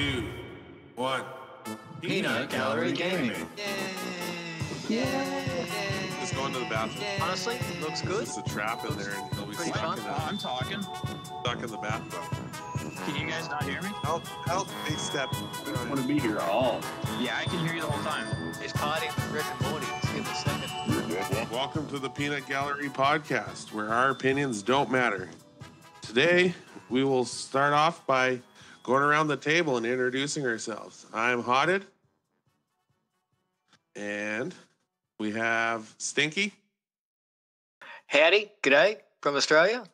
two, one. Peanut Gallery Gaming. Just going to the bathroom. Honestly, looks good. It's a trap in there, and he'll be Pretty stuck fun. in, Uh, I'm talking. stuck in the bathtub. Can you guys not hear me? Help! Help! Big step. I don't want to be here at all. Yeah, I can hear you the whole time. It's party with Rick and Morty. Let's give it a second. Welcome to the Peanut Gallery podcast, where our opinions don't matter. Today, we will start off by going around the table and introducing ourselves. I'm Hodded, and we have Stinky. Howdy, g'day from Australia.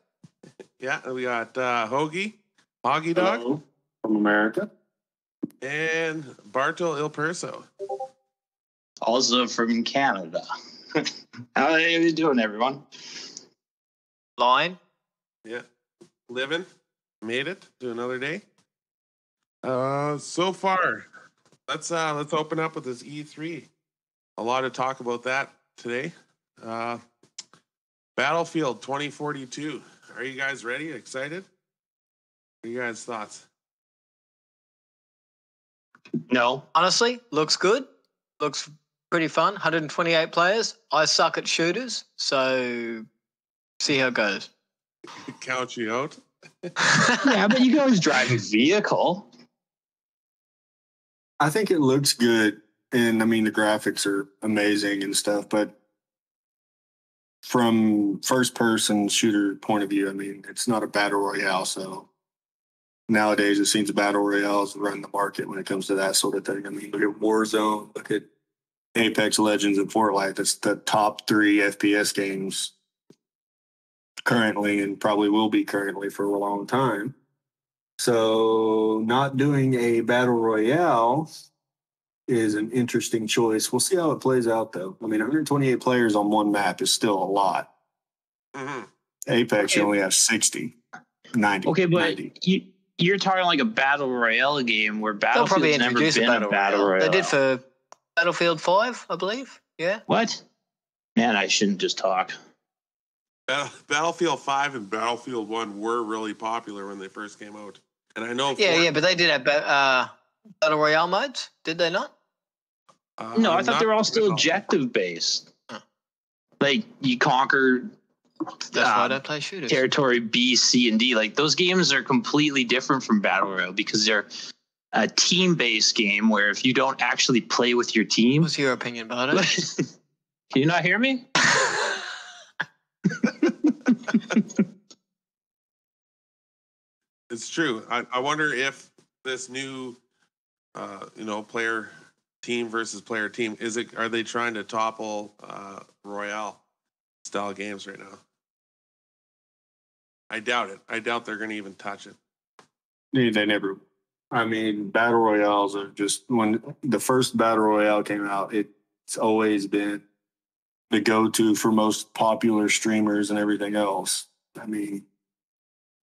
Yeah, we got uh, Hogie, Hogie Dog, Hello, from America. and Barto Il Perso. also from Canada. How are you doing, everyone? Line. Yeah, living, made it to another day. Uh, so far, let's uh let's open up with this E3. A lot of talk about that today. Uh, Battlefield 2042. Are you guys ready? Excited? What are you guys' thoughts? No. Honestly, looks good. Looks pretty fun. 128 players. I suck at shooters, so see how it goes. Count you out. Yeah, but you guys always drive a vehicle. I think it looks good, and I mean the graphics are amazing and stuff. But from first-person shooter point of view, I mean it's not a battle royale, so nowadays it seems battle royales run the market when it comes to that sort of thing. I mean, look at Warzone, look at Apex Legends and Fortnite. That's the top three FPS games currently, and probably will be currently for a long time. So, not doing a battle royale is an interesting choice. We'll see how it plays out, though. I mean, 128 players on one map is still a lot. hmm Apex, you only have 60, 90. Okay, but 90. you, you're talking like a battle royale game where They'll probably Battlefield's never introduce a been battle, a battle royale. royale. They did for Battlefield 5, I believe. Yeah. what? Man, I shouldn't just talk. Battle- Battlefield 5 and Battlefield 1 were really popular when they first came out. And I know Yeah, Fort- yeah, but they did have uh, battle royale modes, did they not? uh, No, I thought they were all still objective based. Huh. Like you conquer That's why I Um, play shooters. territory B, C, and D. Like those games are completely different from Battle Royale because they're a team based game where if you don't actually play with your team, What's your opinion about it? can you not hear me? It's true. I, I wonder if this new, uh, you know, player team versus player team is it? Are they trying to topple uh, Royale style games right now? I doubt it. I doubt they're going to even touch it. They, they never. I mean, battle royales are just when the first battle royale came out. It's always been the go-to for most popular streamers and everything else. I mean,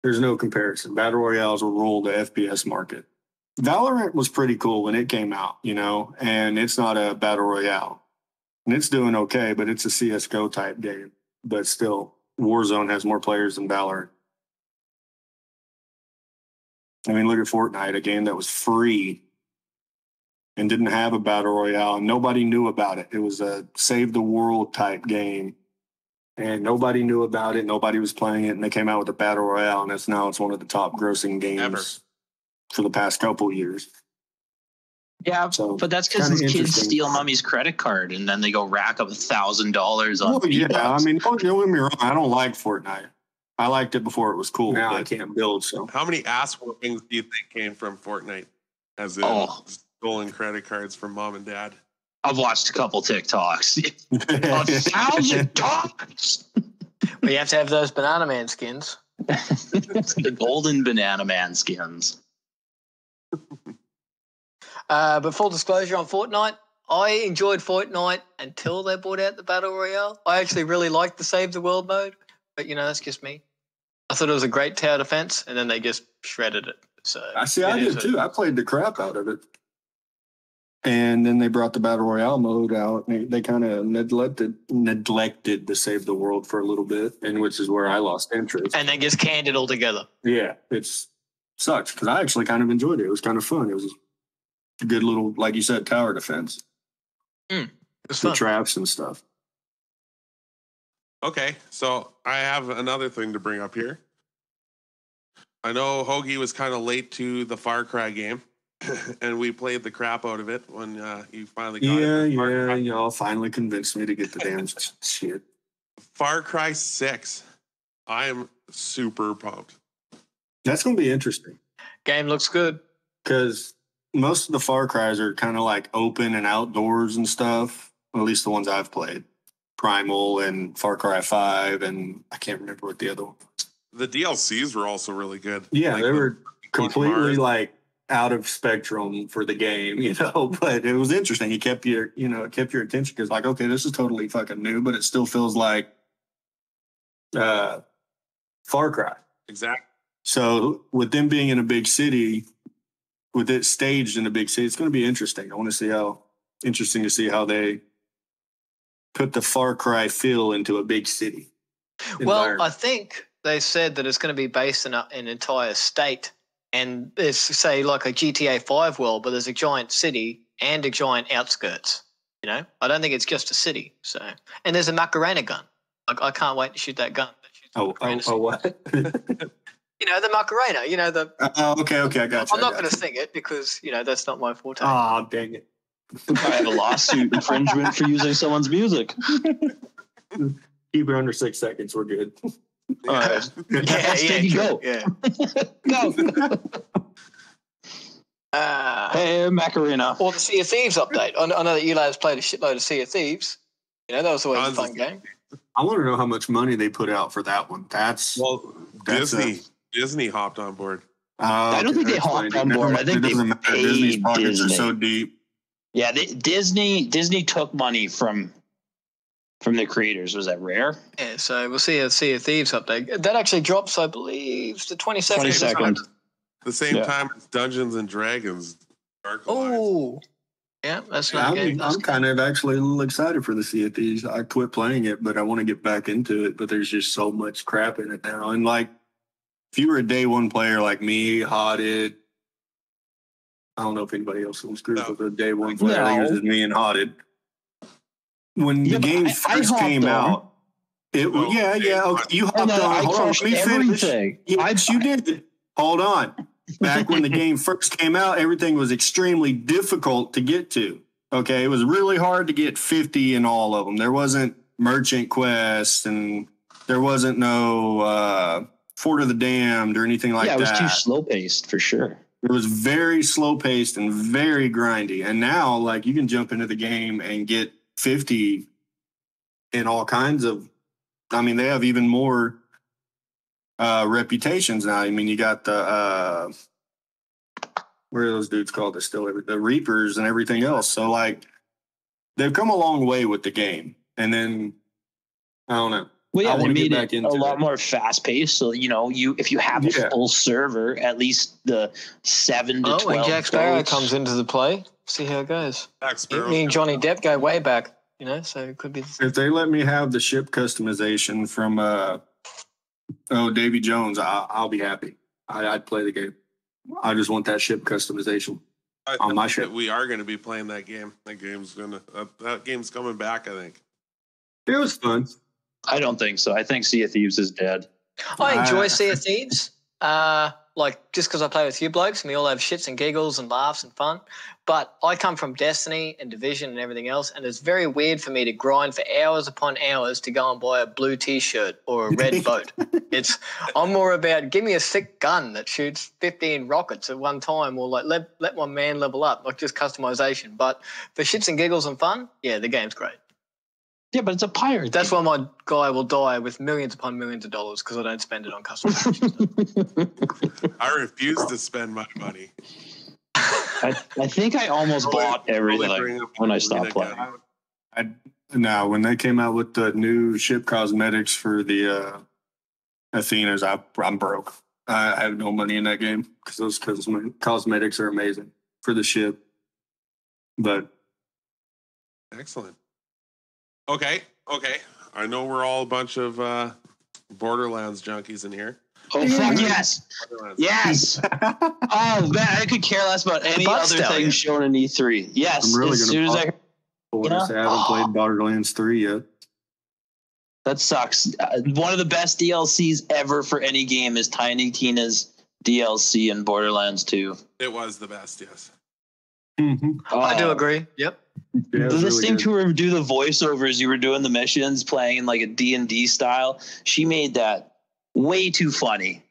there's no comparison. Battle royales will rule the FPS market. Valorant was pretty cool when it came out, you know, and it's not a battle royale, and it's doing okay, but it's a CS:GO type game. But still, Warzone has more players than Valorant. I mean, look at Fortnite, a game that was free and didn't have a battle royale, and nobody knew about it. It was a save the world type game, and nobody knew about it. Nobody was playing it, and they came out with a battle royale, and it's now it's one of the top grossing games Ever. for the past couple years. Yeah, So, but that's because kinda kids steal mommy's credit card and then they go rack up a thousand dollars on. well, yeah, I V-Bucks. mean, don't, don't get me wrong. I don't like Fortnite. I liked it before it was cool. Now I can't build, so How many ass whoopings do you think came from Fortnite? As in Oh. stolen credit cards from mom and dad? I've watched a couple TikToks. a thousand dollars. Well, you have to have those Banana Man skins. the golden banana man skins. Uh, but full disclosure on Fortnite, I enjoyed Fortnite until they brought out the Battle Royale. I actually really liked the Save the World mode, but you know, that's just me. I thought it was a great tower defense, and then they just shredded it. So I see. I did too. I played the crap out of it. And then they brought the battle royale mode out. And they, they kind of neglected neglected to save the world for a little bit, and which is where I lost interest. and then just canned it all together. yeah, it's sucks because I actually kind of enjoyed it. It was kind of fun. It was a good little, like you said, tower defense, hmm, It was the fun. traps and stuff. Okay, so I have another thing to bring up here. I know Hogie was kind of late to the Far Cry game, and we played the crap out of it when uh, you finally got Yeah, it. Far yeah, Cry, y'all finally convinced me to get the damn shit. Far Cry Six. I am super pumped. That's going to be interesting Game looks good. because most of the Far Cries are kind of like open and outdoors and stuff. At least the ones I've played, Primal and Far Cry Five, and I can't remember what the other one. The DLCs were also really good. Yeah, Like they the- were completely Mars. like out of spectrum for the game, you know. But it was interesting. It kept your, you know, it kept your attention because, like, okay, this is totally fucking new, but it still feels like uh, Far Cry. exactly. So with them being in a big city, with it staged in a big city, it's going to be interesting. I want to see how interesting to see how they put the Far Cry feel into a big city. Well, I think they said that it's going to be based in a, an entire state, and there's say like a GTA Five world, but there's a giant city and a giant outskirts. You know, I don't think it's just a city. So, and there's a Macarena gun. Like, I can't wait to shoot that gun. oh, oh, oh Macarenas. oh, what? You know, the Macarena. You know, the. Uh, oh, okay, okay, I got you. I'm not going to sing it because you know that's not my forte. Oh, dang it. I have a lawsuit infringement for using someone's music. Keep it under six seconds. We're good. All right. yeah, Steady, yeah, go. yeah. Go. Uh, Hey, Macarena. or the Sea of Thieves update. I know, I know that you lads played a shitload of Sea of Thieves. You know, that was always a fun game. I want to know how much money they put out for that one. That's Well, That's a- Disney Disney hopped on board. uh, I don't think they hopped fine. on Never board. I mind. think it they doesn't. Disney's pockets Disney. are so deep. Yeah, they, Disney Disney took money from from the creators. Was that rare? Yeah, so we'll see a Sea of Thieves update. That actually drops, I believe, the 22nd. 22nd. The same Yeah. time as Dungeons and Dragons. Oh, yeah, that's not a game. I'm, That's I'm kind of actually a little excited for the Sea of Thieves. I quit playing it, but I want to get back into it. But there's just so much crap in it now. And like, if you were a day one player like me, Hodded, I don't know if anybody else in this group No. was a day one player. I think it was No. just me and Hodded. When Yeah, the game I- I first hopped came on. out, it was yeah, yeah. Okay, you hopped on. I Hold on, let me finish. everything. Yes, you did. Hold on. Back when the game first came out, everything was extremely difficult to get to. Okay, it was really hard to get 50 in all of them. There wasn't merchant quest and there wasn't no uh, Fort of the Damned or anything like yeah, it was that. too slow paced for sure. It was very slow paced and very grindy. And now, like, you can jump into the game and get 50 in all kinds of. I mean, they have even more uh, reputations now. I mean, you got the. Uh, what are those dudes called? They're still the Reapers and everything else. So, like, they've come a long way with the game. And then, I don't know. Well, I yeah, they wanna get made back it a into lot it. more fast paced. So you know, you if you have a Yeah. full server, at least the seven to Oh, twelve. when Jack Sparrow comes into the play, see how it goes. Jack Sparrow's Me and Johnny Depp go way back, you know, so it could be. If they let me have the ship customization from uh oh Davy Jones, I, I'll be happy. I, I'd play the game. I just want that ship customization. I on my ship. we are going to be playing that game. That game's gonna. Uh, that game's coming back. I think. It was fun. I don't think so. I think Sea of Thieves is dead. I enjoy Uh, Sea of Thieves. Uh, like just because I play with you blokes, and we all have shits and giggles and laughs and fun. But I come from Destiny and Division and everything else, and it's very weird for me to grind for hours upon hours to go and buy a blue T-shirt or a red boat. It's I'm more about give me a sick gun that shoots 15 rockets at one time, or like let let my man level up, like just customization. But for shits and giggles and fun, yeah, the game's great. Yeah, but it's a pirate. That's why my guy will die with millions upon millions of dollars because I don't spend it on customization. I refuse to spend my money. I, I think I almost bought Probably bring everything up when I stopped playing. gun. I now when they came out with the new ship cosmetics for the uh Athenas, I I'm broke. I, I have no money in that game because those cosme- cosmetics are amazing for the ship. But Excellent. Okay. Okay. I know we're all a bunch of uh, Borderlands junkies in here. Oh fuck yes, yes. oh man, I could care less about any Butt other stallion. thing shown in E3. Yes, I'm really as gonna soon as I pop- Boris, I haven't played Borderlands 3 yet. That sucks. Uh, one of the best DLCs ever for any game is Tiny Tina's DLC in Borderlands 2. It was the best, yes. I do Oh, agree. Yep. Yeah, it's really to her do the voiceovers, you were doing the missions, playing in like a D and D style. She made that way too funny.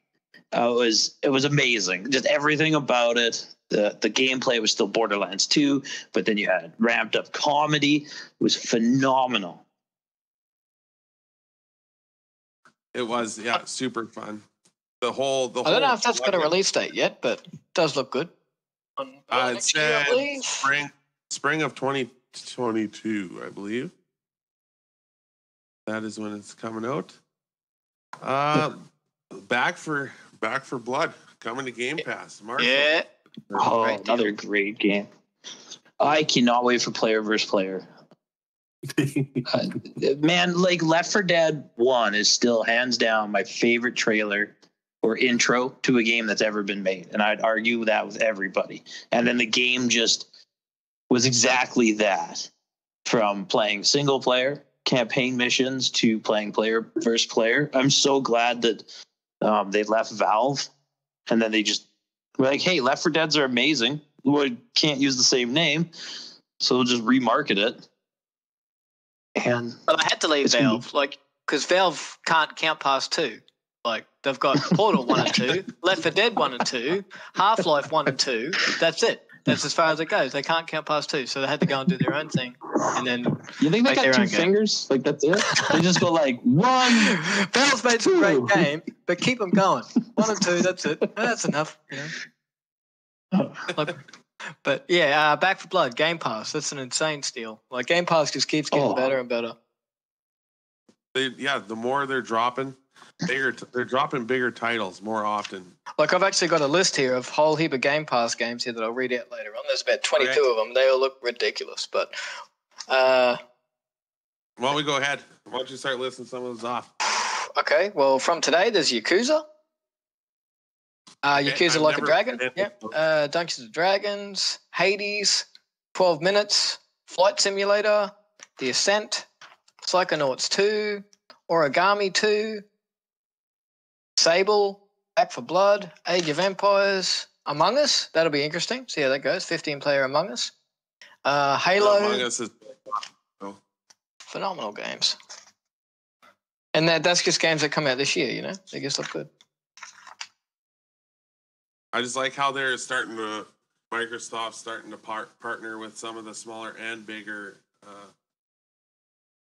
Uh, it was it was amazing. Just everything about it. The the gameplay was still Borderlands 2, but then you had ramped up comedy. It was phenomenal. It was, yeah, super fun. The whole, the I don't know if that's got a release date yet, but it does look good. On Uh, early it next year, I said spring, spring of 2022, I believe. That is when it's coming out. Uh, back for Back 4 Blood coming to Game Pass. Marshall. Yeah. Oh, Great deal. another great game. I cannot wait for player versus player. Uh, man, like Left 4 Dead 1 is still hands down my favorite trailer or intro to a game that's ever been made. And I'd argue that with everybody. And then the game just was exactly that from playing single player campaign missions to playing player versus player. I'm so glad that um, they left Valve and then they just were like, hey, Left 4 Deads are amazing. We can't use the same name. So we'll just remarket it. And But I had to leave Valve, like, because Valve can't count past two. Like, they've got Portal 1 and 2, Left 4 Dead 1 and 2, Half Life 1 and 2. That's it. That's as far as it goes. They can't count past two. So they had to go and do their own thing. And then you think they got two own game. fingers? Like that's it? they just go like one. Valve's made some Two. great game, but keep them going. One and two, that's it. That's enough. You know? Like, but yeah, uh, Back 4 Blood, Game Pass. That's an insane steal. Like Game Pass just keeps getting Oh. better and better. They, yeah, the more they're dropping, bigger. T- they're dropping bigger titles more often. Like I've actually got a list here of whole heap of Game Pass games here that I'll read out later on. There's about 22 Okay. of them. They all look ridiculous, but uh, Why don't we go ahead? Why don't you start listing some of those off? okay. Well, from today, there's Yakuza. Uh, Yakuza Like a Dragon. it Yeah. Uh, Dungeons and Dragons, Hades, 12 Minutes, Flight Simulator, The Ascent, Psychonauts 2, Origami 2, Sable, Back 4 Blood, Age of Empires, Among Us. That'll be interesting. See how that goes. 15 player Among Us. Uh, Halo Among Us is phenomenal games. And that that's just games that come out this year, you know? They just look good. I just like how they're starting to Microsoft starting to par- partner with some of the smaller and bigger uh,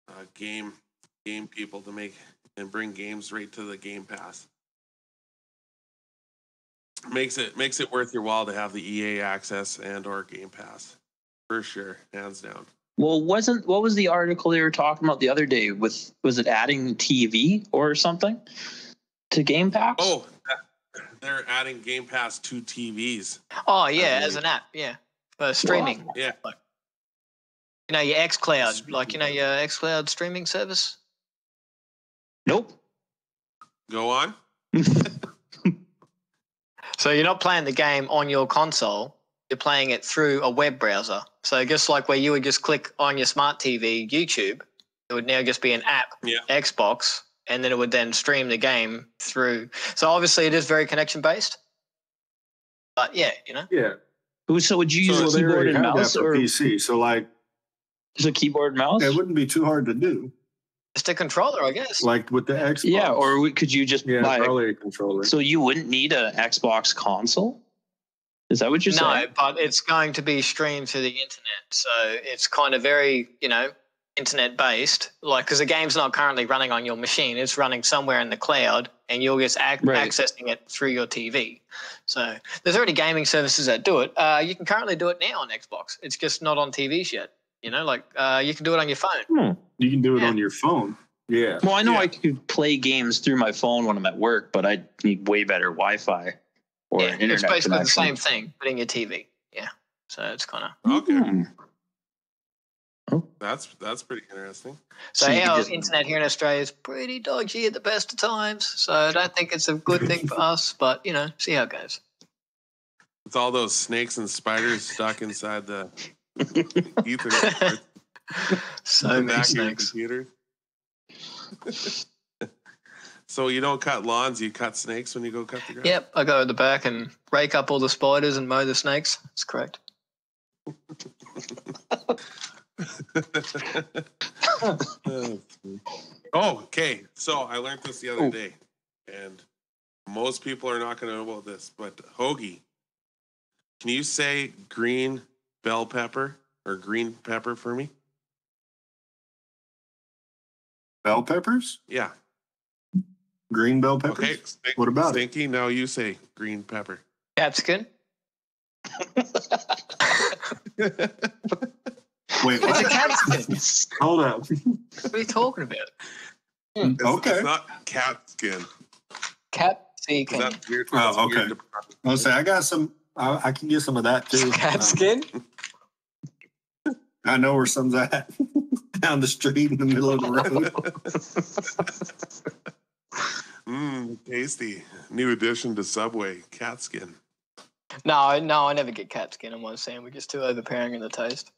uh, game game people to make and bring games right to the Game Pass. Makes it makes it worth your while to have the EA access and or Game Pass for sure, hands down. Well, wasn't what was the article they were talking about the other day? With was it adding TV or something to Game Pass? Oh, they're adding Game Pass to TVs. Oh yeah, believe. as an app, yeah. For streaming. Yeah, You know, your xCloud, like you know your xCloud streaming service. nope. go on. So you're not playing the game on your console, you're playing it through a web browser. So just like where you would just click on your smart TV YouTube, it would now just be an app, Yeah. Xbox, and then it would then stream the game through. So obviously it is very connection based. But yeah, you know. yeah. So would you So use a keyboard and mouse for or PC. So like, is a keyboard and mouse? it wouldn't be too hard to do. Just a controller, I guess. Like with the Xbox. yeah, or we- could you just yeah, buy? a- probably a controller. so you wouldn't need an Xbox console. Is that what you're no, saying? No, but it's going to be streamed through the internet. So it's kind of very, you know, internet based. Like, because the game's not currently running on your machine, it's running somewhere in the cloud, and you're just ac- Right. accessing it through your TV. So there's already gaming services that do it. Uh, you can currently do it now on Xbox. It's just not on TVs yet. You know, like uh, you can do it on your phone. Hmm. you can do it Yeah. on your phone. Yeah. Well, I know Yeah. I could play games through my phone when I'm at work, but I need way better Wi-Fi or yeah, an internet it's basically the same thing, but in your TV. Yeah. So it's kind of Okay. Hmm. That's that's pretty interesting. So, So our just- internet here in Australia is pretty dodgy at the best of times. So I don't think it's a good thing for us, but you know, see how it goes. It's all those snakes and spiders stuck inside the Ethernet. ports So the many back of your snakes. computer. so you don't cut lawns, you cut snakes when you go cut the grass. Yep, I go at the back and rake up all the spiders and mow the snakes. That's correct. oh, okay. So I learned this the other day, and most people are not going to know about this, but hogie. Can you say green bell pepper or green pepper for me? Bell peppers, Yeah. green bell peppers. Okay. Stink- What about it? Stinky? Now you say green pepper. Capsicum. Wait, It's a capsicum. Hold up. what are you talking about? Hmm. It's, Okay. It's not cat skin. Capsicum. That's weird. Oh, that's weird okay. to- I'll say I got some. I, I can get some of that too. Cat Um, skin? I know where some's at. Down the street in the middle of the road. Mmm, tasty. New addition to Subway, cat skin. No, no, I never get cat skin on my sandwich. It's too overpowering in the taste.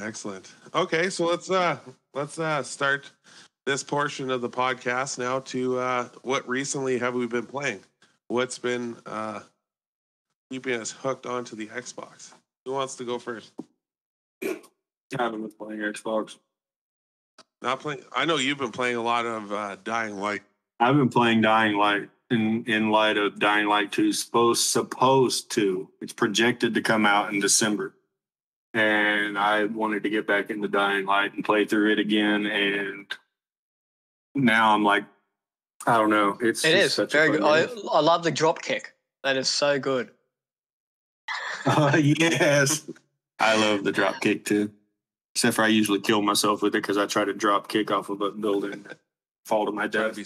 Excellent. Okay, so let's uh let's uh start this portion of the podcast now to uh what recently have we been playing? What's been uh keeping us hooked onto the Xbox? Who wants to go first? I haven't been playing Xbox. Not playing I know you've been playing a lot of uh Dying Light. I've been playing Dying Light in in light of Dying Light 2 supposed supposed to. It's projected to come out in December. And I wanted to get back into Dying Light and play through it again and now I'm like I don't know. It's It just is such a very fun good. I. I love the drop kick. That is so good. Uh, yes. I love the drop kick too. Except for I usually kill myself with it because I try to drop kick off of a building, fall to my death.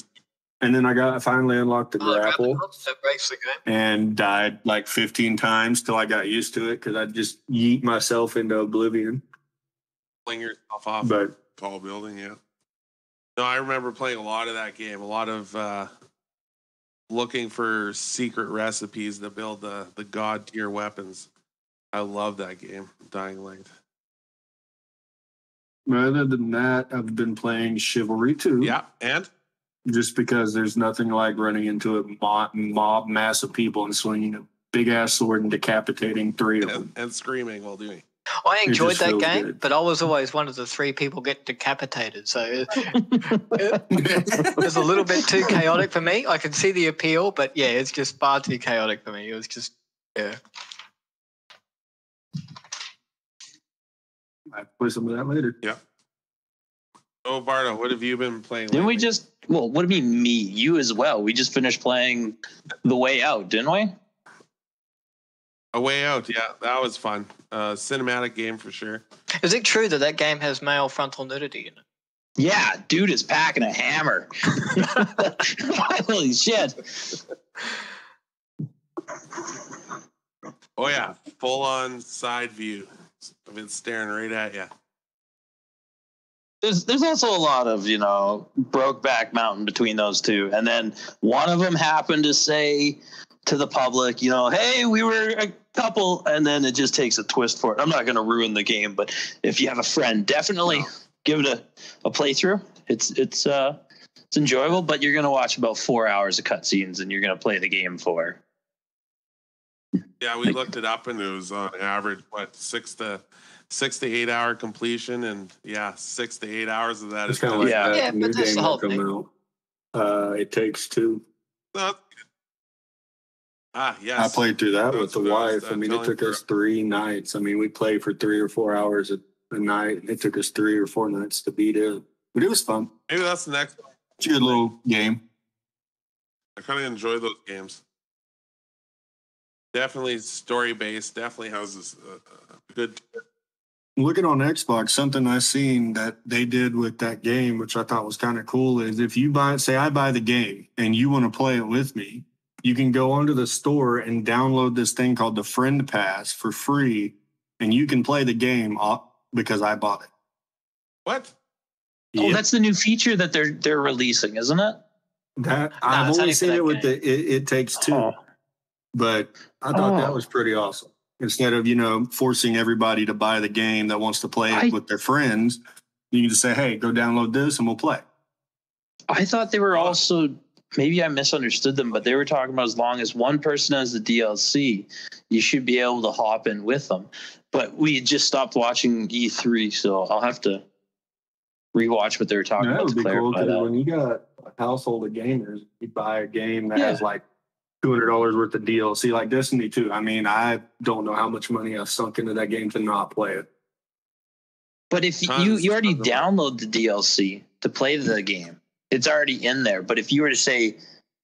And then I got I finally unlocked the Oh, grapple that breaks the game. and died like 15 times till I got used to it because I just yeet myself into oblivion. pulling yourself off a But tall building, yeah. No, I remember playing a lot of that game, a lot of uh looking for secret recipes to build the the god tier weapons. I love that game, Dying Light. other than that, I've been playing Chivalry 2. Yeah, and Just because there's nothing like running into a mob, mob mass of people and swinging a big ass sword and decapitating three of them. and, and screaming while doing. It. I enjoyed that game, good. but I was always one of the three people get decapitated. So it, it was a little bit too chaotic for me. I can see the appeal, but yeah, it's just far too chaotic for me. It was just yeah. I play some of that later. Yeah. Oh, Bardo, what have you been playing? Didn't we just? Well, what do you mean me? You as well. We just finished playing The Way Out, didn't we? A way out? Yeah, that was fun. Uh, cinematic game for sure. Is it true that that game has male frontal nudity in it? Yeah, dude is packing a hammer. Holy shit! Oh yeah, full on side view. I've been staring right at you. There's there's also a lot of you know Brokeback Mountain between those two, and then one of them happened to say to the public, you know, hey, we were a couple, and then it just takes a twist for it. I'm not going to ruin the game, but if you have a friend, definitely give it a, a playthrough. It's it's uh it's enjoyable, but you're going to watch about four hours of cutscenes, and you're going to play the game for. Yeah, we Like- looked it up and it was on average what six to six to eight hour completion, and yeah, six to eight hours of that It's is kind of like Yeah. that Yeah, new but that's game the whole that come thing. out. Uh, it takes two. No, ah, yes. I played through that with the what I was, wife. I mean, it took us three nights. I mean, we played for three or four hours a, a night. It took us three or four nights to beat it, but it was fun. Maybe that's the next. one. It's a good little game. I kind of enjoy those games. Definitely story based. Definitely has this uh, uh, good. Looking on Xbox, something I seen that they did with that game, which I thought was kind of cool, is if you buy, say, I buy the game and you want to play it with me, you can go onto the store and download this thing called the Friend Pass for free, and you can play the game off because I bought it. What? Oh, Yep. that's the new feature that they're they're releasing, isn't it? that I've only only seen that it with game. the it, it takes two, Oh. but I thought that Oh. was pretty awesome. Instead of you know forcing everybody to buy the game that wants to play it I- with their friends, you can just say, "Hey, go download this and we'll play." I thought they were also maybe I misunderstood them, but they were talking about as long as one person has the DLC, you should be able to hop in with them. But we had just stopped watching E3, so I'll have to rewatch what they were talking that about would to be cool clarify that. when you got a household of gamers, you buy a game that Yeah. has like two hundred dollars worth of DLC, like Destiny Two. I mean, I don't know how much money I sunk into that game to not play it. But if you Tons, you already download the DLC to play the game, it's already in there. But if you were to say,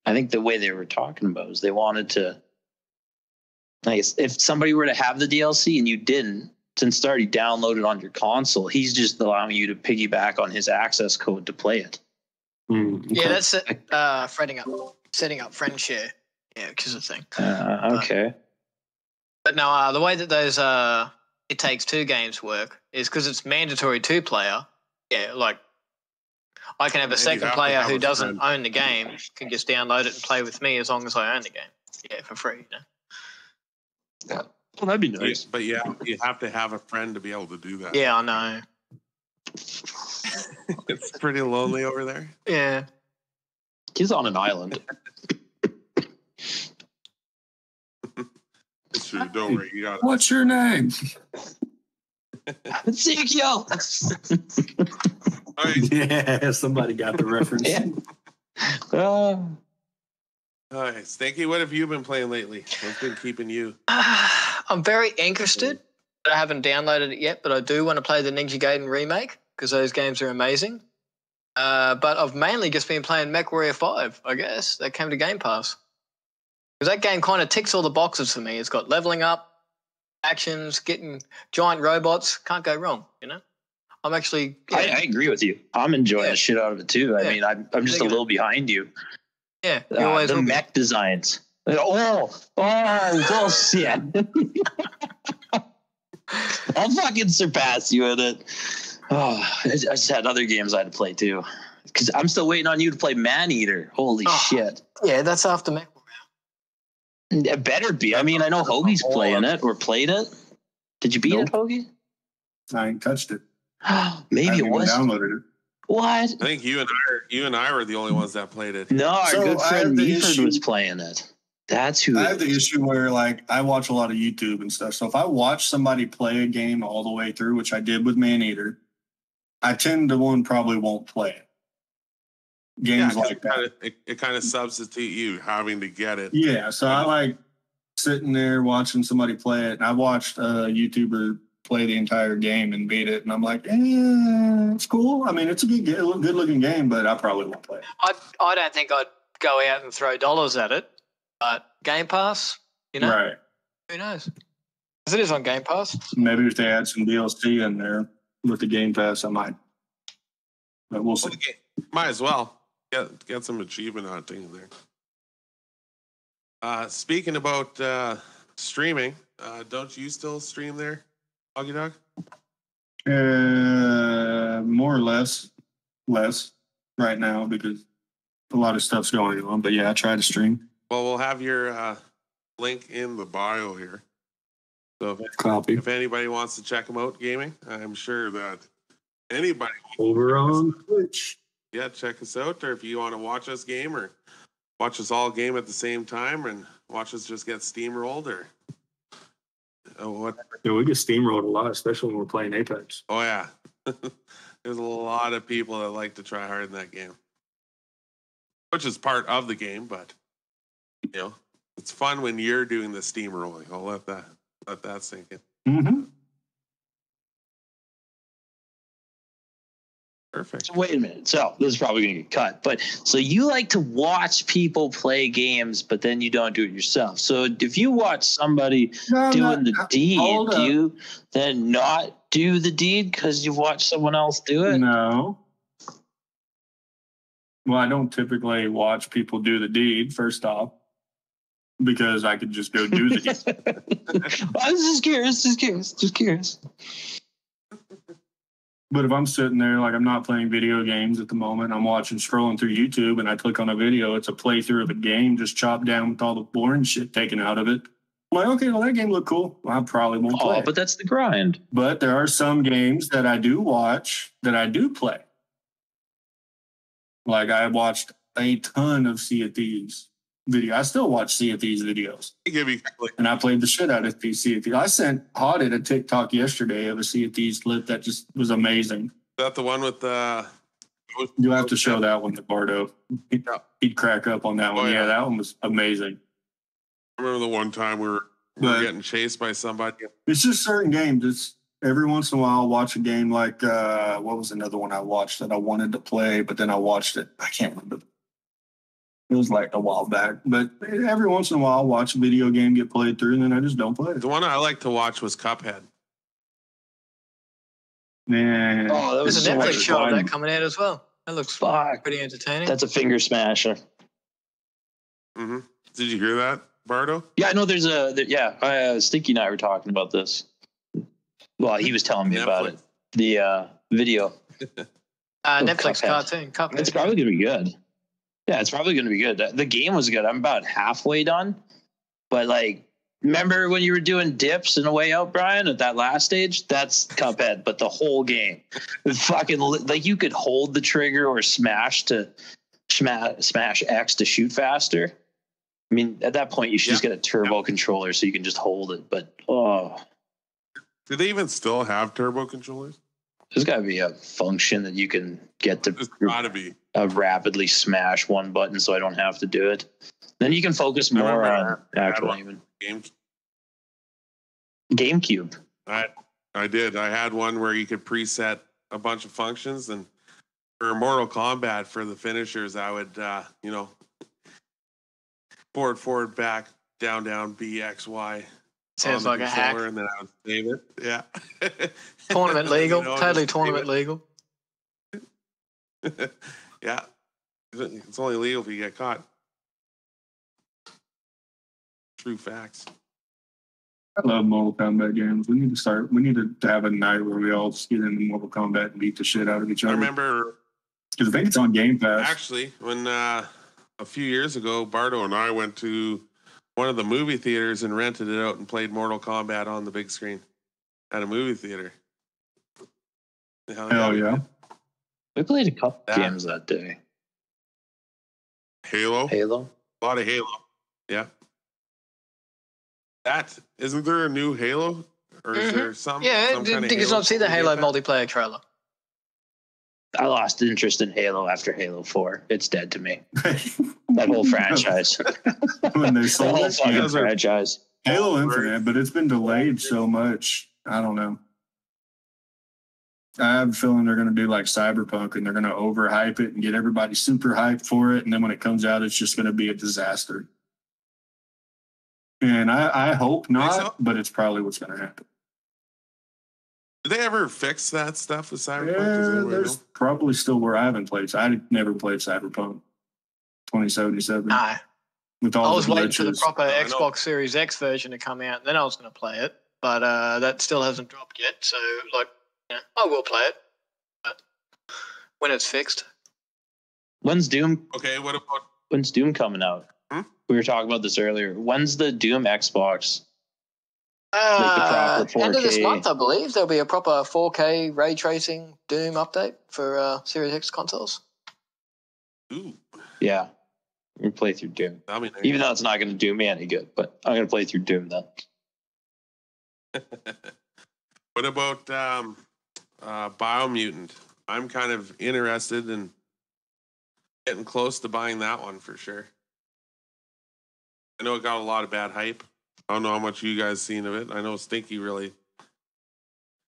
I think the way they were talking about is they wanted to, I guess, if somebody were to have the DLC and you didn't, since it's already downloaded on your console, he's just allowing you to piggyback on his access code to play it. Hmm, Yeah, that's. Uh, setting up, setting up friend share. Yeah, which is a thing. Uh, okay. But no, uh, the way that those uh, it takes two games work is because it's mandatory two player. Yeah, like I can have a And second player who doesn't own the game can just download it and play with me as long as I own the game. Yeah, for free. You know? Well, that'd be You- nice. But yeah, you have to have a friend to be able to do that. Yeah, I know. it's pretty lonely over there. Yeah. He's on an island. It's true. Don't worry. You got. What's your name? Ezekiel. All right. yeah, somebody got the reference. Yeah. Uh, All right. Stanky, what have you been playing lately? What's been keeping you? I'm very interested. I haven't downloaded it yet, but I do want to play the Ninja Gaiden remake because those games are amazing. Uh, but I've mainly just been playing MechWarrior 5, I guess. That came to Game Pass. Because that game kind of ticks all the boxes for me. It's got leveling up, actions, getting giant robots. Can't go wrong, you know? I'm actually. I, yeah, I agree with you. I'm enjoying Yeah. the shit out of it too. I Yeah. mean, I'm, I'm just a little behind you. yeah, you Uh, always the will be. mech designs. Oh, oh, bullshit. I'll fucking surpass you in it. Oh, I I just had other games I had to play too. Because I'm still waiting on you to play Maneater. Holy Oh. shit. Yeah, that's after MechWarrior. It better be. I mean, I know Hogie's playing it or played it. Did you beat it, Hogie? I ain't touched it. I Maybe haven't it even was. downloaded it. What? I think you and I, you and I were the only ones that played it. No, our So, good friend have Meaford issue- was playing it. That's who. I it have the issue where like I watch a lot of YouTube and stuff. So if I watch somebody play a game all the way through, which I did with Maneater, I tend to one probably won't play it. Games 'cause like it that. Kind of, it, it kind of substitute you having to get it. Yeah, so I like sitting there watching somebody play it. And I watched a YouTuber play the entire game and beat it, and I'm like, eh, it's cool. I mean, it's a good, good looking game, but I probably won't play it. I, I don't think I'd go out and throw dollars at it. But Game Pass, you know, Right? who knows? Because it is on Game Pass. Maybe if they add some DLC in there with the Game Pass, I might. But we'll see. Well, the game- Might as well get get some achievement hunting there. Uh, speaking about uh, streaming, uh, don't you still stream there, Hogie Dog? Uh, more or less, less right now because a lot of stuff's going on. But yeah, I try to stream. Well, we'll have your uh, link in the bio here. So if, Copy if anybody wants to check them out gaming, I'm sure that anybody, over on Twitch. Yeah, check us out. Or if you want to watch us game or watch us all game at the same time and watch us just get steamrolled or uh, what Yeah, we get steamrolled a lot, especially when we're playing Apex. Oh yeah. There's a lot of people that like to try hard in that game. Which is part of the game, but you know, it's fun when you're doing the steamrolling. I'll let that let that sink in. Mm-hmm. Perfect. So wait a minute. So this is probably going to get cut. But so you like to watch people play games, but then you don't do it yourself. So if you watch somebody doing the deed, do you then not do the deed because you've watched someone else do it? No. Well, I don't typically watch people do the deed, first off. because I could just go do the game. I was just curious, just curious, just curious. But if I'm sitting there, like I'm not playing video games at the moment, I'm watching, scrolling through YouTube, and I click on a video, it's a playthrough of a game, just chopped down with all the boring shit taken out of it. I'm like, okay, well, that game looked cool. Well, I probably won't play Oh, but that's the grind. But there are some games that I do watch that I do play. Like I watched a ton of Sea of Thieves video. I still watch Thieves videos, Give me and I played the shit out of Sea. I sent Hodded a TikTok yesterday of a Thieves clip that just was amazing. is that the one with the. You have to show that one to Bardo. He'd, Yeah. he'd crack up on that one. Oh, yeah. yeah. that one was amazing. I remember the one time we were, we were getting chased by somebody. It's just certain games. It's every once in a while I'll watch a game like uh what was another one I watched that I wanted to play, but then I watched it. I can't remember. It was like a while back. But every once in a while I'll watch a video game get played through and then I just don't play it. The one I like to watch was Cuphead. Man. Oh, that was a much Netflix show fun. that coming out as well. That looks Fuck, pretty entertaining. that's a finger smasher. Mm-hmm. Did you hear that, Bardo? Yeah, I know there's a there, yeah. Uh, Stinky and I were talking about this. Well, he was telling me about it. The uh, video. uh, Netflix Cuphead. cartoon. Cuphead. It's probably gonna be good. Yeah, it's probably gonna be good. The- game was good. I'm about halfway done, but like, remember when you were doing dips in a way out, Brian, at that last stage? That's Cuphead, but the whole game, fucking like you could hold the trigger or smash to smash smash X to shoot faster. I mean, at that point, you should just get a turbo controller so you can just hold it. But oh, Do they even still have turbo controllers? There's got to be a function that you can get to There's gotta be. uh, rapidly smash one button so I don't have to do it. Then you can focus more on actual aiming. Game. GameCube. I I did. I had one where you could preset a bunch of functions, and for Mortal Kombat for the finishers, I would uh, you know forward, forward, back, down, down, B, X, Y. Sounds like a hack. controller, And then I would save it. Yeah. Tournament legal. You know, totally tournament legal. yeah. It's only legal if you get caught. True facts. I love Mortal Kombat games. We need to start we need to have a night where we all just get into Mortal Kombat and beat the shit out of each other. I other. remember Because I think it's on Game Pass. Actually, when uh, a few years ago, Bardo and I went to one of the movie theaters and rented it out and played Mortal Kombat on the big screen at a movie theater. Hell Hell yeah. We played a couple Yeah. games that day. Halo, Halo. a lot of Halo. Yeah. That isn't there a new Halo, or is Mhm. there some? Yeah, some did, kind of did you Halo not see the Halo multiplayer trailer? I lost interest in Halo after Halo 4. It's dead to me. That whole franchise. when they the whole it. fucking Yeah. Those are- franchise. Halo Infinite, but it's been delayed so much. I don't know. I have a feeling they're going to do like Cyberpunk and they're going to overhype it and get everybody super hyped for it. And then when it comes out, it's just going to be a disaster. And I, I hope not, so? but it's probably what's going to happen. Did they ever fix that stuff with Cyberpunk? Yeah, there's know? probably still where I haven't played. I never played Cyberpunk 2077 No. with all I was the waiting for the proper I know. Xbox Series X version to come out, and then I was going to play it. But uh, that still hasn't dropped yet. So, like, yeah, I will play it. But when it's fixed. When's Doom Okay, what about when's Doom coming out? Hmm? We were talking about this earlier. When's the Doom Xbox? The Uh, end of this month, I believe, there'll be a proper 4K ray tracing Doom update for uh, Series X consoles. ooh? Yeah. We play through Doom. I mean, Even though it's not gonna do me any good, but I'm gonna play through Doom then. what about um, uh, Biomutant? I'm kind of interested in getting close to buying that one for sure. I know it got a lot of bad hype. I don't know how much you guys seen of it. I know Stinky really,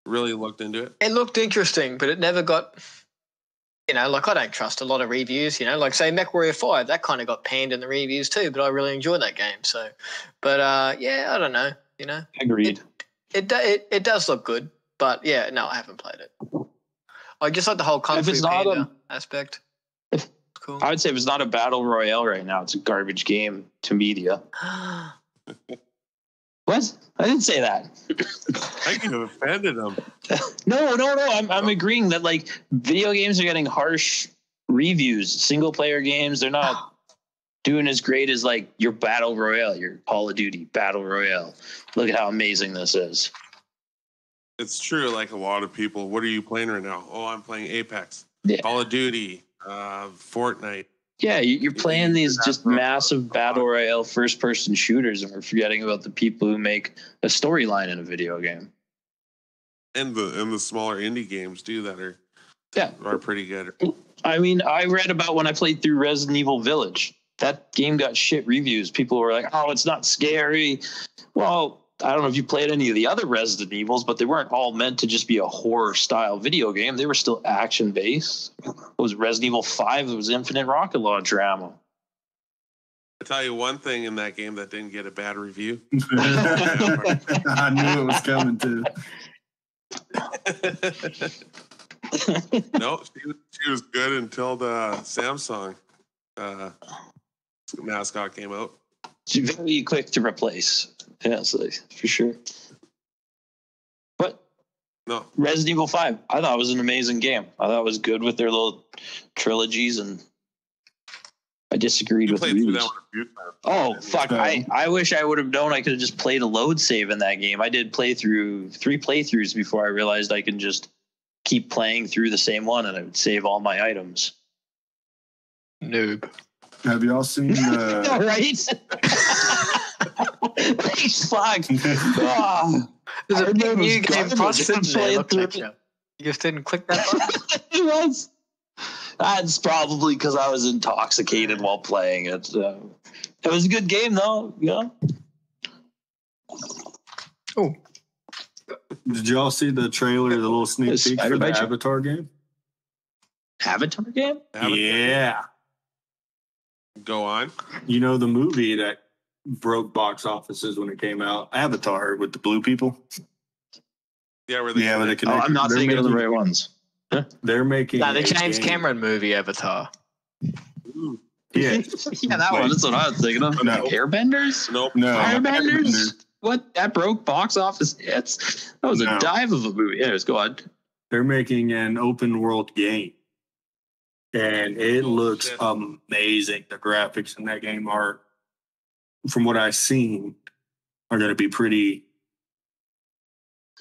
really looked into it. It looked interesting, but it never got. You know, like I don't trust a lot of reviews. You know, like say MechWarrior Five, that kind of got panned in the reviews too. But I really enjoyed that game. So, but uh, yeah, I don't know. You know, Agreed. it do- it it does look good, but yeah, no, I haven't played it. I just like the whole Kung If Fu it's not Panda a- aspect. If Cool. I would say if it's not a battle royale right now, it's a garbage game to media. What? I didn't say that. I think you offended him. No, no, no. I'm I'm agreeing that like video games are getting harsh reviews. Single player games, they're not doing as great as like your battle royale, your Call of Duty battle royale. Look at how amazing this is. It's true. Like a lot of people, what are you playing right now? Oh, I'm playing Apex, Yeah. Call of Duty, uh, Fortnite. Yeah, you- you're playing these just massive battle royale first person shooters, and we're forgetting about the people who make a storyline in a video game. and the and the smaller indie games too that are Yeah. are pretty good. I mean, I read about when I played through Resident Evil Village. That game got shit reviews. People were like, "Oh, it's not scary." Well, I don't know if you played any of the other Resident Evils, but they weren't all meant to just be a horror style video game. They were still action based. It was Resident Evil Five. It was infinite rocket launcher ammo. I tell you one thing in that game that didn't get a bad review. I knew it was coming too. no, she, was- she was good until the Samsung uh, mascot came out. It's very quick to replace. Yes, like, for sure. But No, Resident Evil 5, I thought it was an amazing game. I thought it was good with their little trilogies, and I disagreed you with played through reviews. that one a few times. Oh fuck! I, I wish I would have known I could have just played a load save in that game. I did play through three playthroughs before I realized I can just keep playing through the same one and it would save all my items. Noob. Have y'all seen All the? right. fuck. Ah. There's I a heard big it was new game garbage. plus I sitting there. played through at you. You just didn't click that button. it was. That's probably because I was intoxicated while playing it. Uh, it was a good game, though. Yeah. oh, Did y'all see the trailer, the little sneak peek Spider for the Bite? Avatar game? Avatar game? Haven't- Yeah. Go on. You know the movie that broke box offices when it came out, Avatar with the blue people. Yeah, where they Yeah, where they Oh. I'm not they're thinking of the making- right ones. They're making. nah, the James game. Cameron movie Avatar. Ooh, Yeah. yeah, that Wait. one. That's what I was thinking of. No. Airbenders? Nope. No. Airbenders? What? That broke box office hits? That was a dive of a movie. Anyways, go on. They're making an open world game. And it looks amazing. The graphics in that game are, from what I've seen, are going to be pretty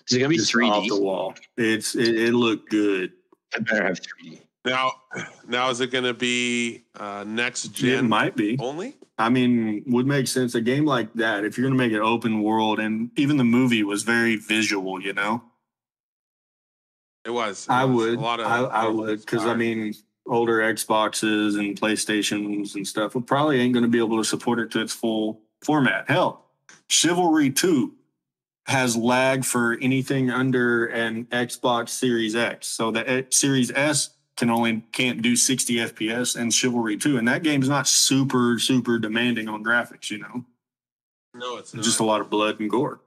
Is it gonna be just three off the wall. It's it, it looked good. I better have three D. Now, now is it going to be uh, next gen? It gen might be. only? I mean, would make sense. A game like that, if you're going to make it open world, and even the movie was very visual, you know. It was. It I was would. A lot of. I, I would because I mean, older Xboxes and PlayStations and stuff will probably ain't going to be able to support it to its full format. Hell, Chivalry Two has lag for anything under an Xbox Series X. So the X- Series S can only can't do 60 FPS and Chivalry 2 and that game's not super super demanding on graphics, you know. no, it's not. Just a lot of blood and gore.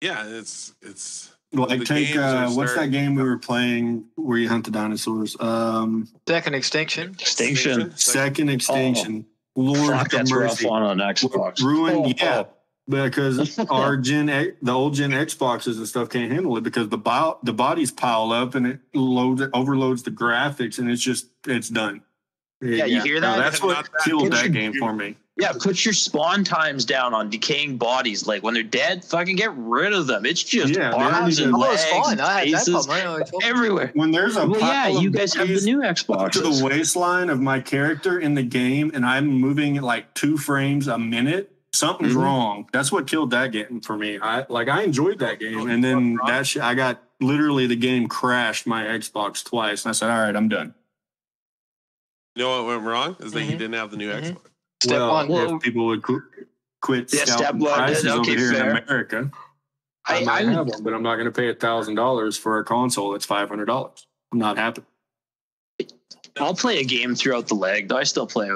yeah, it's it's Like The take uh, what's that game we were playing where you hunt the dinosaurs? Um Second extinction. Extinction. Second Extinction. Lord Fuck, have that's rough mercy. one on Xbox. Ruined, Oh, yeah. oh. Because our Gen, X- the old Gen Xboxes and stuff can't handle it because the bio, the bodies pile up and it loads, it overloads the graphics and it's just, it's done. Yeah, you hear that? That's what Not that- killed that game for me. Yeah, put your spawn times down on decaying bodies. Like when they're dead, fucking get rid of them. It's just Yeah, arms and legs, fine. I had that faces problem. I know what you're talking everywhere. When there's a Well, yeah, of you guys have the new up to the waistline of my character in the game and I'm moving like two frames a minute, something's Mhm. wrong. That's what killed that game for me. I like I enjoyed that game and then that shit, I got literally the game crashed my Xbox twice and I said, "All right, I'm done." You know what went wrong is that you Mhm. didn't have the new Mhm. Xbox. Step well, one. Well- if people would qu- quit Yeah, step scalping one, prices okay, over here fair. in America, I, I, might I, have one, but I'm not going to pay a thousand dollars for a console that's five hundred dollars. I'm not happy. I'll play a game throughout the leg. Though I still play,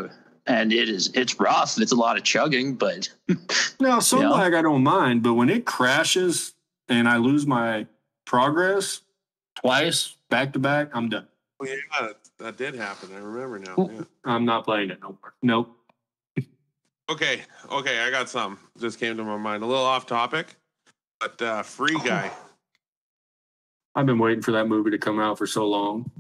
and it is it's rough. It's a lot of chugging, but Now, some Yeah. lag I don't mind, but when it crashes and I lose my progress twice back to back, I'm done. Well, yeah, that did happen. I remember now. Yeah. I'm not playing it no more. Nope. Okay, okay, I got some. Just came to my mind. A little off topic, but uh, Free Guy. I've been waiting for that movie to come out for so long.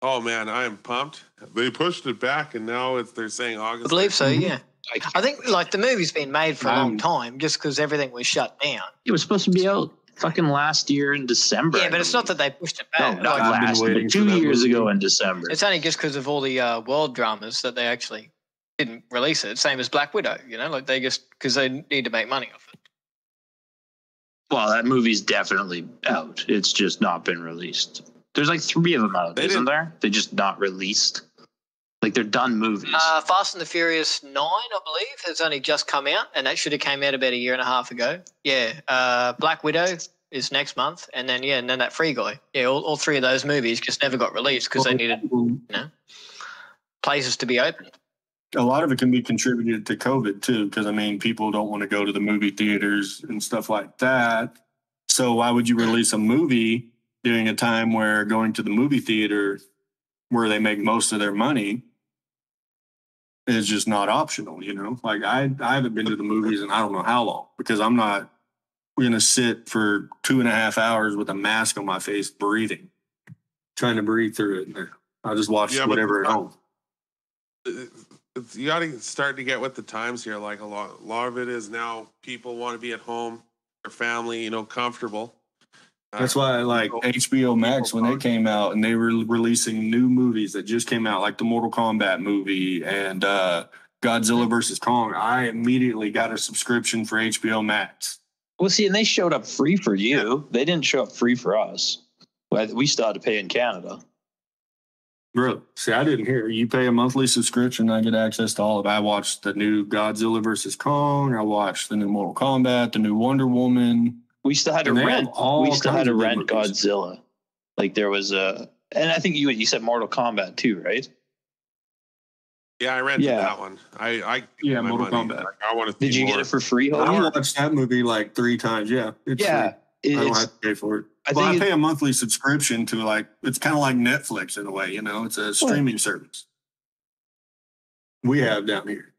Oh man, I am pumped. They pushed it back, and now it's they're saying August. I August. believe so. Yeah. I think like the movie's been made for a long time, just because everything was shut down. It was supposed to be out fucking last year in December. Yeah, but it's not that they pushed it No, back. not Like, last, but two years movie. ago in December. it's only just because of all the uh, world dramas that they actually didn't release it. Same as Black Widow, you know, like they just because they need to make money off it. Well, that movie's definitely out. It's just not been released. There's like three of them out, They isn't didn't- there? They're just not released. Like they're done movies. Uh, Fast and the Furious Nine, I believe, has only just come out, and that should have came out about a year and a half ago. Yeah, uh, Black Widow is next month, and then yeah, and then that Free Guy. Yeah, all, all three of those movies just never got released because they needed you know, places to be open. A lot of it can be contributed to COVID too, because I mean, people don't want to go to the movie theaters and stuff like that. So why would you release a movie during a time where going to the movie theater, where they make most of their money, is just not optional? You know, like I I haven't been to the movies in I don't know how long because I'm not gonna sit for two and a half hours with a mask on my face breathing, trying to breathe through it. I'll just watch Yeah, whatever at home. Uh, It's- you got to start to get with the times here. Like a lot, a lot of it is now people want to be at home, their family, you know, comfortable. Uh, That's why I like people- HBO Max when they came out and they were releasing new movies that just came out, like the Mortal Kombat movie and uh, Godzilla versus Kong. I immediately got a subscription for HBO Max. well, see, and they showed up free for you. They didn't show up free for us. Well, We still had to pay in Canada. Really? See, I didn't hear. You pay a monthly subscription, I get access to all of it. I watched the new Godzilla versus Kong. I watched the new Mortal Kombat, the new Wonder Woman. We still had to And they have rent. all We still had to rent. Godzilla. Like there was a, and I think you you said Mortal Kombat too, right? Yeah, I rented Yeah. that one. I, I Yeah, Mortal money. Kombat. Like, I want to. Did you get it for free? I watched that movie like three times. Yeah. It's Yeah, free. I don't have to pay for it. I well, I think it- pay a monthly subscription to like it's kind of like Netflix in a way, you know. It's a streaming service we have down here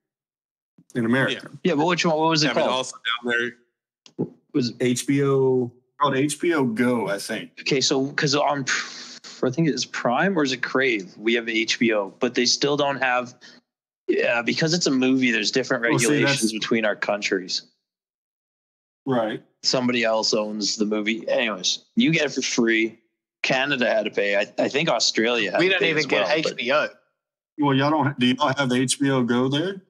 in America. yeah. But which one? What was it Yeah, called? also down there. was HBO called HBO Go, I think. okay. So because on, I think it's Prime or is it Crave? We have HBO, but they still don't have. Yeah, because it's a movie. There's different Well, see, regulations between our countries. Right. Somebody else owns the movie. Anyways, you get it for free. Canada had to pay. I, I think Australia. Had we don't even get well, but- HBO. Well, y'all don't. Do y'all have the HBO Go there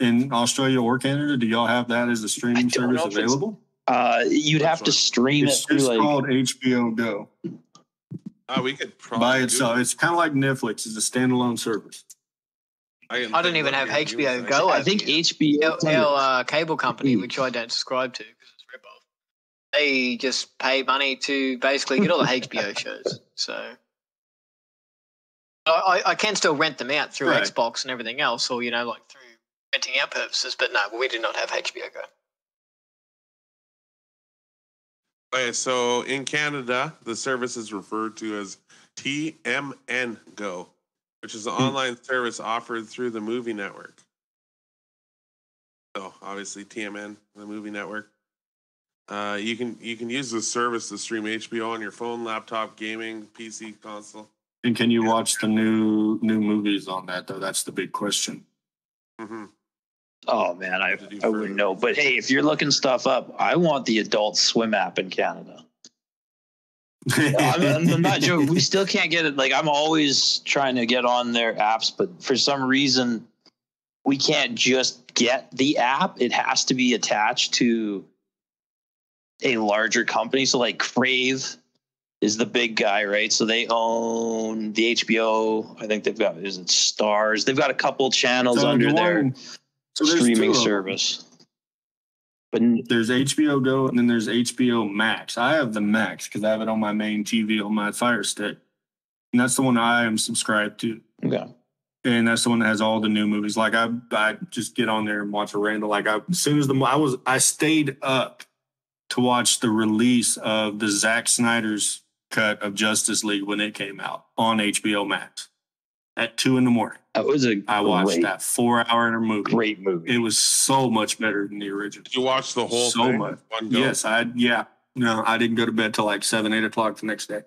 in Australia or Canada? Do y'all have that as a streaming service available? Uh, you'd have to stream It's it through just like. called HBO Go Uh, we could probably by itself. it. It's kind of like Netflix. It's a standalone service. Can I don't even have. HBO You Go. I think. HBO. our, our uh, cable company, which I don't subscribe to because it's a rip off, they just pay money to basically get all the HBO shows. So I, I I can still rent them out through Right. Xbox and everything else, or you know, like through renting out purposes. But no, we do not have HBO Go. Okay, so in Canada, the service is referred to as TMN Go, which is an Hmm. online service offered through the movie network. So obviously TMN, the movie network. Uh, you can you can use the service to stream HBO on your phone, laptop, gaming, PC, console. And can you Yeah. watch the new new movies on that though? That's the big question. Mm-hmm. Oh man, I To do I wouldn't know. But hey, if you're looking stuff up, I want the Adult Swim app in Canada. I'm, I'm- not joking. We still can't get it. Like I'm always trying to get on their apps, but for some reason, we can't just get the app. It has to be attached to a larger company. So like Crave is the big guy, right? So they own the HBO. I think they've got is it Starz? They've got a couple channels So under their so streaming service. But There's HBO Go and then there's HBO Max. I have the Max because I have it on my main TV on my Fire Stick, and that's the one I am subscribed to. okay. and that's the one that has all the new movies. Like I, I just get on there and watch a random. Like I, as soon as the I was, I stayed up to watch the release of the Zack Snyder's cut of Justice League when it came out on HBO Max at two in the morning. That was a I watched great, that four hour movie. great movie. It was so much better than the original. Did you watch the whole So thing? much. One go? Yes, I yeah. No, I didn't go to bed till like seven, eight o'clock the next day.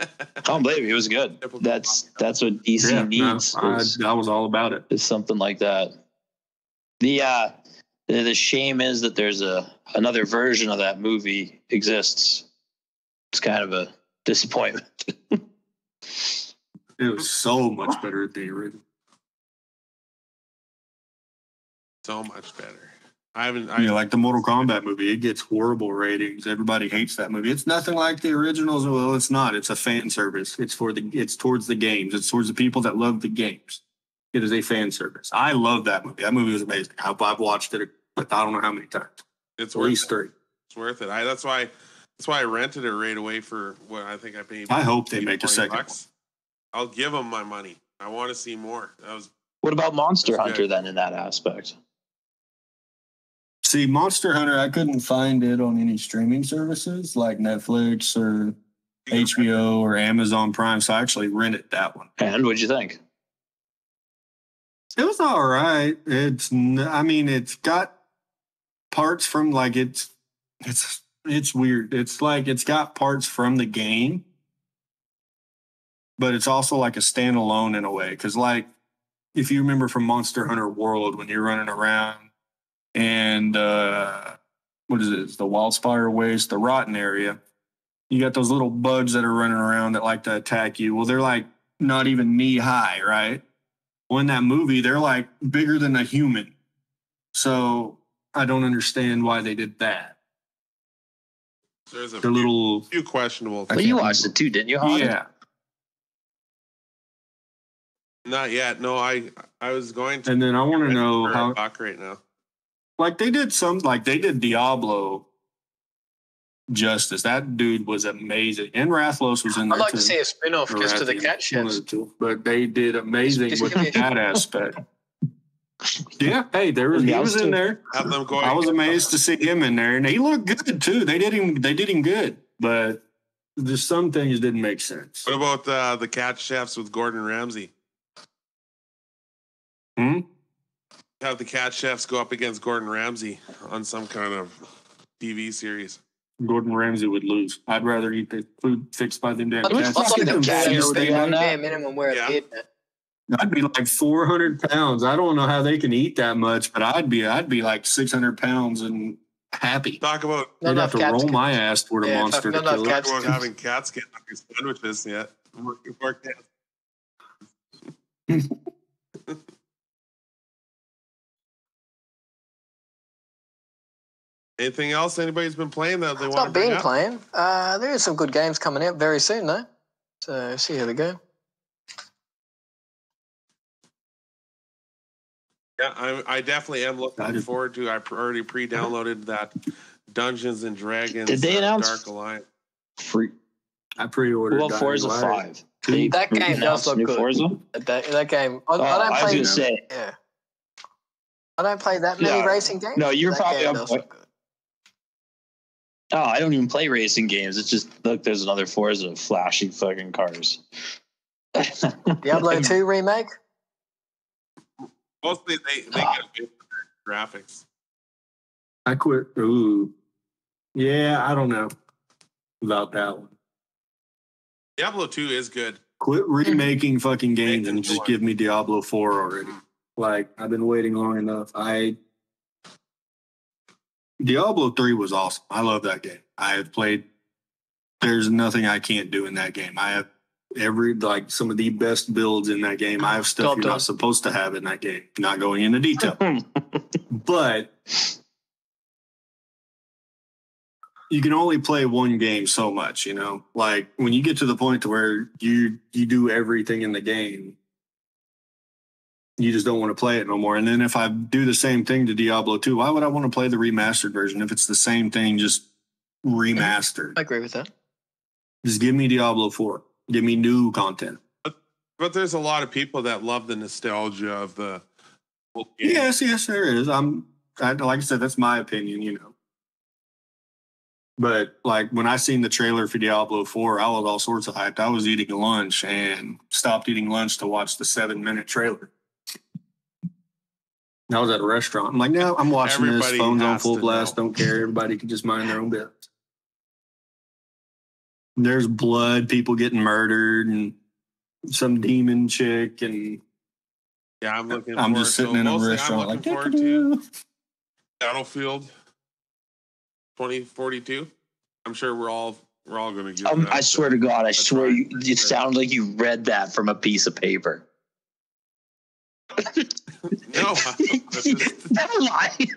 I don't blame you. It was good. That's that's what DC Yeah, no, needs. I, I was all about it. is something like that. The uh the, the shame is that there's a another version of that movie exists. It's kind of a disappointment. It was so much better than the original. So much better. I haven't. I like the Mortal Kombat movie, it gets horrible ratings. Everybody hates that movie. It's nothing like the originals. Well, it's not. It's a fan service. It's for the. It's towards the games. It's towards the people that love the games. It is a fan service. I love that movie. That movie was amazing. I've, I've watched it. I don't know how many times. it's At worth least it. three. It's worth it. I. That's why. That's why I rented it right away for what I think I paid. I hope they make a second. one. bucks. I'll give them my money. I want to see more. That was What about Monster Hunter good. then in that aspect? See, Monster Hunter, I couldn't find it on any streaming services like Netflix or HBO or Amazon Prime. So I actually rented that one. And what'd you think? It was all right. It's, I mean, it's got parts from like it's, it's, it's weird. It's like it's got parts from the game, but it's also like a standalone in a way. Cause like, if you remember from Monster Hunter World when you're running around and, uh, what is it? It's the Wildspire Waste, the Rotten area. You got those little bugs that are running around that like to attack you. Well, they're like not even knee high, right? Well, in that movie, they're like bigger than a human. So I don't understand why they did that. there's a few, little, few questionable. I Well, you watched it too, didn't you? Hod? yeah. Not yet. No, I. I was going to. And then I want to know how, buck right now. like they did some, like they did Diablo justice. That dude was amazing, and Rathalos was in there I'd like too. to see a spin off Or just to the Rathian, cat one chefs. of the two. But they did amazing Just with give me that aspect. Yeah, hey, there was he Yeah, I was was in there. Have them go. I was amazed to see him in there, and he looked good too. They did him. They did him good, but there's some things didn't make sense. What about uh, the cat chefs with Gordon Ramsay? Hmm? Have the cat chefs go up against Gordon Ramsay on some kind of TV series. Gordon Ramsay would lose. I'd rather eat the food fixed by them damn I'd, cats. fuck I'd is like the to cat see they on that? minimum wear Yeah. a beard. net. I'd be like four hundred pounds. I don't know how they can eat that much, but I'd be I'd be like six hundred pounds and happy. Talk about Not I'd have to cats. roll can- my ass toward a Yeah, monster to enough kill it. cats. talk about having cats get on your sandwiches yet. Anything else anybody's been playing that they It's want not to bring been up? playing. Uh, there is some good games coming out very soon, though. So see how they go. Yeah, I, I definitely am looking forward to. I pr- already pre-downloaded that Dungeons and Dragons. Did they uh, announce- Dark Alliance? Free. I pre-ordered. Well, about Dying Forza Five? They That game does announced look new good. Forza. That, that game. I, Oh, I I don't was play. gonna say yeah. I don't play that many Yeah. racing games. No, you're probably game up- does look good. Oh, I don't even play racing games. It's just look, there's another Forza of flashy fucking cars. Diablo 2 remake. Mostly they, they ah. get away graphics. I quit. Ooh, yeah. I don't know about that one. Diablo 2 is good. Quit remaking fucking games and just give me Diablo 4 already. Like, I've been waiting long enough. I Diablo 3 was awesome. I love that game. I have played there's nothing I can't do in that game. I have every like some of the best builds in that game. I have stuff you're not supposed to have in that game. Not going into detail. but you can only play one game so much you know like when you get to the point to where you you do everything in the game you just don't want to play it no more and then if i do the same thing to diablo 2 why would i want to play the remastered version if it's the same thing just remastered I agree with that. just give me diablo 4 give me new content But there's a lot of people that love the nostalgia of the old game. yes yes there is i'm I, like i said that's my opinion you know But like when I seen the trailer for Diablo 4, I was all sorts of hyped. I was eating lunch and stopped eating lunch to watch the seven minute trailer. I was at a restaurant. I'm like, no, I'm watching Everybody this. Phones on full blast. know. Don't care. Everybody can just mind their own business. There's blood, people getting murdered, and some demon chick, and Yeah, I'm looking. I'm just sitting So in a restaurant I'm like forward to Battlefield 2042. I'm sure we're all we're all going to get. Um, that I a- swear to God, I That's swear right. you, it sounded like you read that from a piece of paper. No, that's just- Never mind.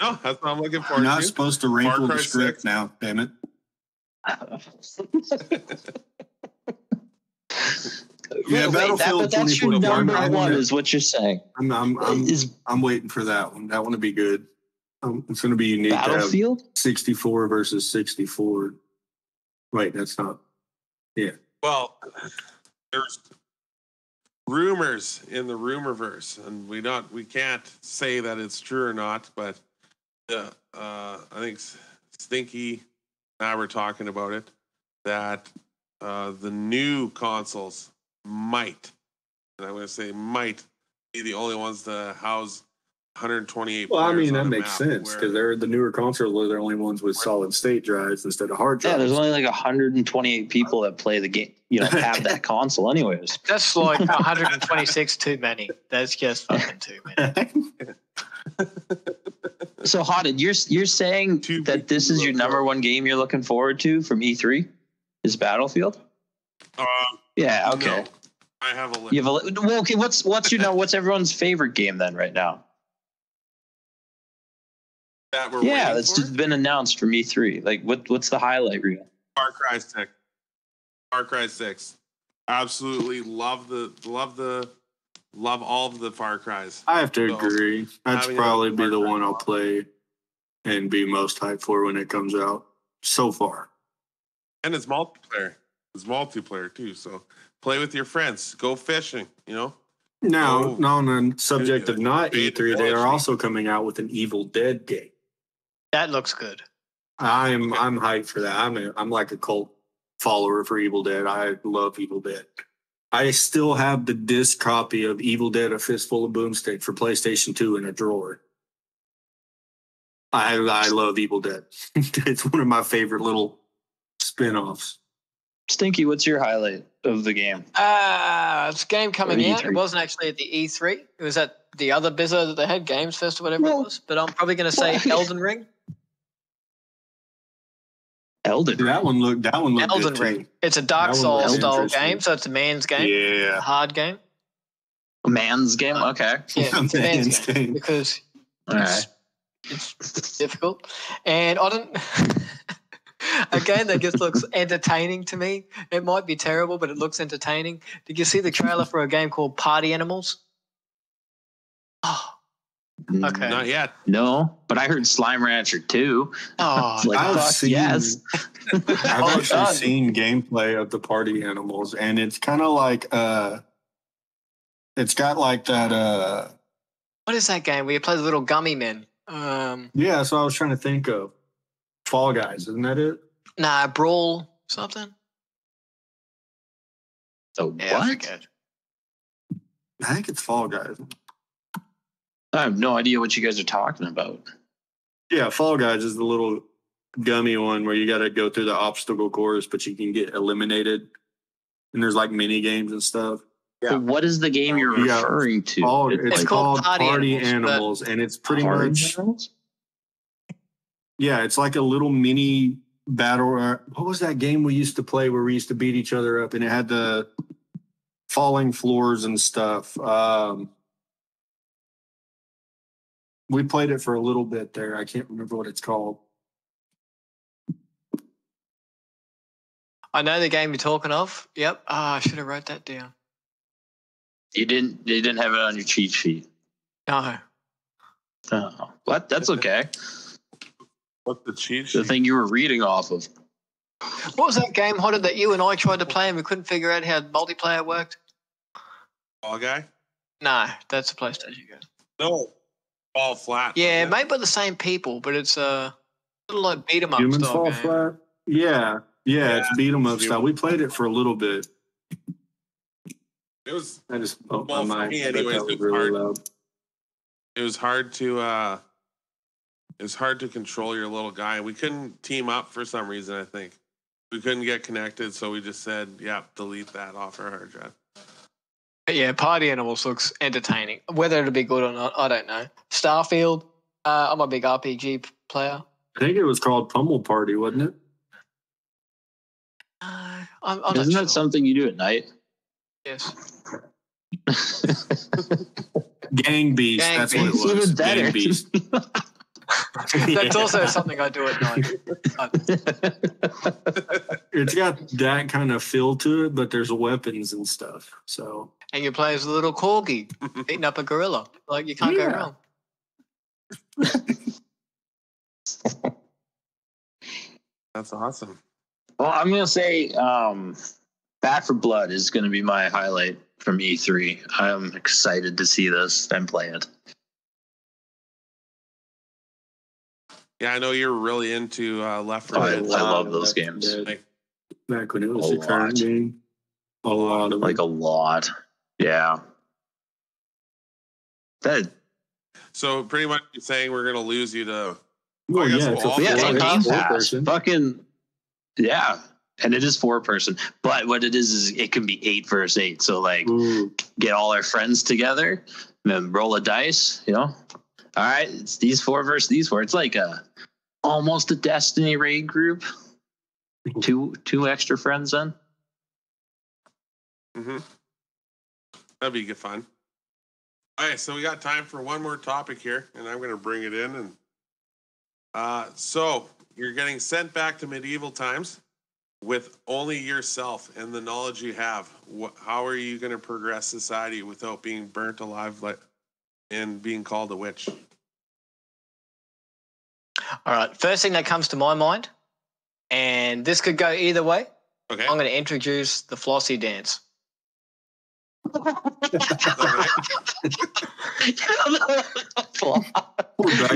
no, that's what I'm looking for. You're not to. supposed to wrinkle Cry the script 6. now, damn it. Yeah, Wait, Battlefield that, but that's your number I'm- one, I'm- is what you're saying. I'm I'm I'm, is I'm waiting for that one. That one to be good. Um, it's going to be unique Battlefield? 64 versus 64. Right, that's not. Yeah. Well, there's rumors in the rumorverse, and we not we can't say that it's true or not, but uh, uh, I think Stinky and I were talking about it that uh, the new consoles might, and I'm going to say might, be the only ones to house 128. Well, I mean, that makes sense because they're the newer consoles are the only ones with solid state drives instead of hard drives. Yeah, drives. there's only like 128 people that play the game, you know, have that console anyways. That's like 126 too many. That's just fucking too many. So, Hodded, you're you're saying Two that this is your people- number one game you're looking forward to from E3? Is Battlefield? Uh, Yeah. Okay. no, I have a list. You have a li- well. Okay. What's what's your know? What's everyone's favorite game then right now? That we're Yeah, waiting that's for? just been announced from E3. Like, what what's the highlight reel? Far Cry Six. Far Cry Six. Absolutely love the love the love all of the Far Cries. I have to So, agree. That's probably be the Cry one I'll play and be most hyped for when it comes out so far. And it's multiplayer. It's multiplayer too. So play with your friends. Go fishing, you know? Now, Oh. now on the subject of not E3, they are also coming out with an Evil Dead game. That looks good. I'm Okay. I'm hyped for that. I'm a, I'm like a cult follower for Evil Dead. I love Evil Dead. I still have the disc copy of Evil Dead: A Fistful of Boomstick for PlayStation 2 in a drawer. I I love Evil Dead. it's one of my favorite little spin-offs. Stinky, what's your highlight of the game? Uh, it's game coming Or out. It wasn't actually at the E3. It was at the other bizzo that they had, Games Fest or whatever Well- it was. But I'm probably going to say Well- Elden Ring. Elden. Ring. That one looked that one looked Elden good Ring. too. It's a Dark That Souls style game, so it's a man's game, a Yeah. hard game. Man's game. Uh, okay. Yeah, it's a man's Man's game game. because All right. it's difficult. And I don't. a game that just looks entertaining to me. It might be terrible, but it looks entertaining. Did you see the trailer for a game called Party Animals? Oh, Okay. Not yet. No, but I heard Slime Rancher too. oh Like, I've fuck seen- yes. I've actually seen gameplay of the party animals, and it's kind of like uh, it's got like that uh, what is that game where you play the little gummy men? Um, yeah. That's what I was trying to think of. Fall Guys, isn't that it? nah, Brawl something. So Yeah, what? forget. I think it's Fall Guys. I have no idea what you guys are talking about. Yeah, Fall Guys is the little gummy one where you got to go through the obstacle course, but you can get eliminated. And there's like mini games and stuff. Yeah. But what is the game you're Yeah. referring to? All, It's it's, like called called Party Party, Animals, Animals, and it's pretty Party much Animals? yeah, it's like a little mini battle. uh, What was that game we used to play where we used to beat each other up, and it had the falling floors and stuff. Um, we played it for a little bit there. I can't remember what it's called. I know the game you're talking of. Yep. Ah, I should have wrote that down. You didn't. You didn't have it on your cheat sheet. No. Oh, what? That's okay. What's the cheat sheet? The thing you were reading off of. What was that game, Hodded, that you and I tried to play and we couldn't figure out how multiplayer worked? Fall guy? No, that's a PlayStation game. No. Fall flat. Yeah, made by the same people, but it's uh Little like beat 'em up Humans style fall game. flat. Yeah, yeah, it's beat 'em up style. We played it for a little bit. It was I just Well, my for mic. me anyways, that was really hard. loud. it was hard to uh it was hard to control your little guy. We couldn't team up for some reason, I think. We couldn't get connected, so we just said, yeah, delete that off our hard drive. But yeah, Party Animals looks entertaining. Whether it'll be good or not, I don't know. Starfield, uh, I'm a big RPG player. I think it was called Pummel Party, wasn't it? Uh, I'm, I'm Isn't not that sure. something you do at night? Yes. Gang Beast. Gang that's Beast. what it was. Even better. Gang Beast. That's Yeah. also something I do at night. It's got that kind of feel to it, but there's weapons and stuff. So And you play as a little corgi beating up a gorilla. Like you can't go wrong. That's awesome. Well, I'm gonna say um, Back 4 Blood is gonna be my highlight from E3. I'm excited to see this and play it. Yeah, I know you're really into uh Left 4 Oh, I- I love those games. Like, back when it was A the current lot. game, a lot of Like a lot. Yeah. That so pretty much you're saying we're gonna lose you to Well, yeah, it's a all yeah, play it's it. Game Pass. Fucking yeah. And it is four person. But what it is is it can be eight versus eight. So like Ooh, get all our friends together, and then roll a dice, you know. All right, it's these four versus these four. It's like a almost a Destiny raid group. Two two extra friends then. hmm That'd be good fun. All right, so we got time for one more topic here, and I'm going to bring it in. And uh, so you're getting sent back to medieval times with only yourself and the knowledge you have. What, how are you going to progress society without being burnt alive like, and being called a witch? All right. First thing that comes to my mind, and this could go either way. Okay. I'm going to introduce the flossy dance. you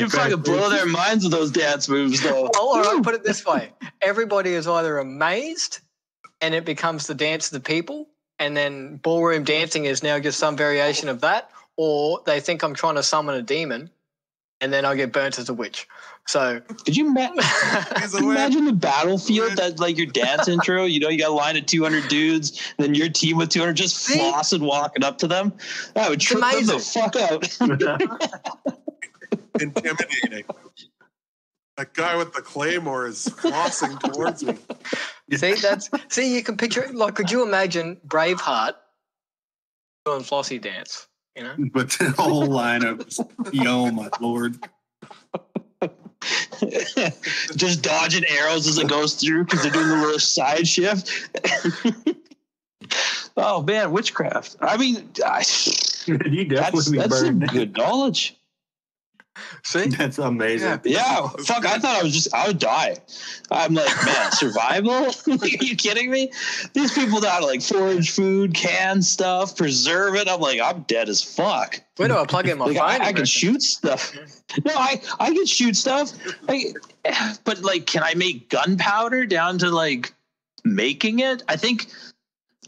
fucking blow their minds with those dance moves, though. Well, all right, put it this way: everybody is either amazed, and it becomes the dance of the people, and then ballroom dancing is now just some variation of that, or they think I'm trying to summon a demon, and then I get burnt as a witch. So, Could you ma- He's a witch. imagine the battlefield that like your dance intro? You know, you got a line of 200 dudes, then your team with 200 just flossing walking up to them. That would trip them the fuck out. Intimidating. That guy with the claymore is flossing towards me. see, that's see, you can picture it. Like, could you imagine Braveheart doing flossy dance? You know, but the whole lineup, is, yo, my lord. just dodging arrows as it goes through because they're doing the little side shift. oh man, witchcraft. I mean, I, you that's definitely be that's some burned. good knowledge. See, That's amazing. Yeah, fuck. I thought I was just I would die. I'm like, man, survival? Are you kidding me? These people know how to like forage food, can stuff, preserve it. I'm like, I'm dead as fuck. where do I plug in my Like? I, I can shoot stuff. No, I I can shoot stuff. Like, but like, can I make gunpowder down to like making it? I think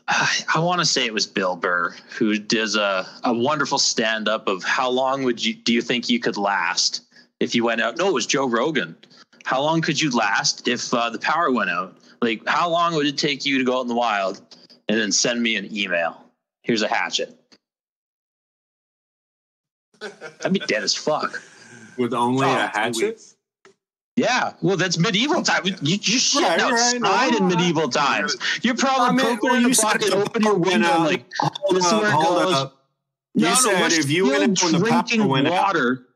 I want to say it was Bill Burr who does a a wonderful stand up of how long would you do you think you could last if you went out? No, it was Joe Rogan. How long could you last if uh, the power went out? Like, how long would it take you to go out in the wild and then send me an email? Here's a hatchet. I'd be dead as fuck. With only Oh, a hatchet. Weeks. Yeah, well, that's medieval time. You you shit Right, right, outside no, in medieval times. You're probably I mean, poking well, in you a said bucket, the open your window, and out. like Hold this is up, where it hold goes. up. You said we're if you went still when the power drinking went out. water.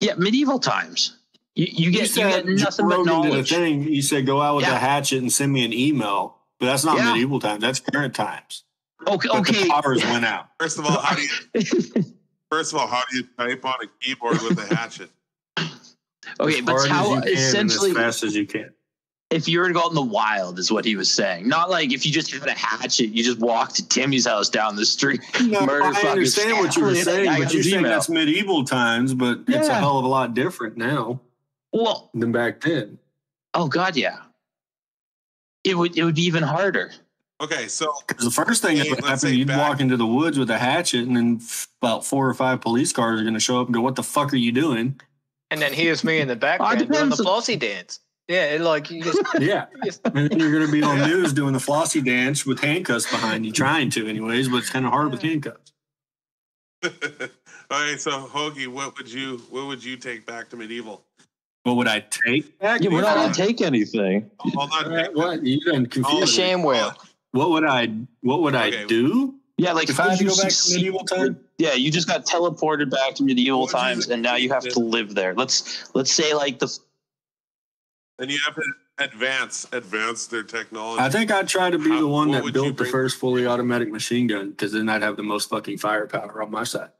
Yeah, medieval times. You, you You get you, said get nothing but Rogan did a knowledge. thing. You said go out with Yeah. a hatchet and send me an email, but that's not Yeah. medieval times. That's current times. Okay, But okay. the powers went out. First of all, how do you first of all, how do you type on a keyboard with a hatchet? Okay, As but hard as how you can and essentially as fast as you can. if you were to go out in the wild is what he was saying. Not like if you just had a hatchet, you just walk to Timmy's house down the street. No, murder I understand what you were saying, but you're saying that's medieval times, but it's a hell of a lot different now. Well, than back then. oh god, yeah. It would it would be even harder. Okay, so the first thing that would happen, you'd back- walk into the woods with a hatchet, and then about four or five police cars are going to show up and go, "What the fuck are you doing?" And then here's me in the background doing the flossy dance. Yeah, like you just, Yeah, you just and then you're going to be on news doing the flossy dance with handcuffs behind you, trying to, anyways. But it's kind of hard with handcuffs. All right, so Hogie, what would you what would you take back to medieval? What would I take? Back? Yeah, we're not gonna take anything. Hold on, What? what? You done a confused me. sham wheel. What would I? What would Okay. I do? Yeah, like If I had to you go back to medieval time? Yeah, you just got teleported back to medieval What would you times, and now you have to live there. Let's let's say like the And you have to advance advance their technology. I think I'd try to be How- the one that built the first fully automatic machine gun, because then I'd have the most fucking firepower on my side.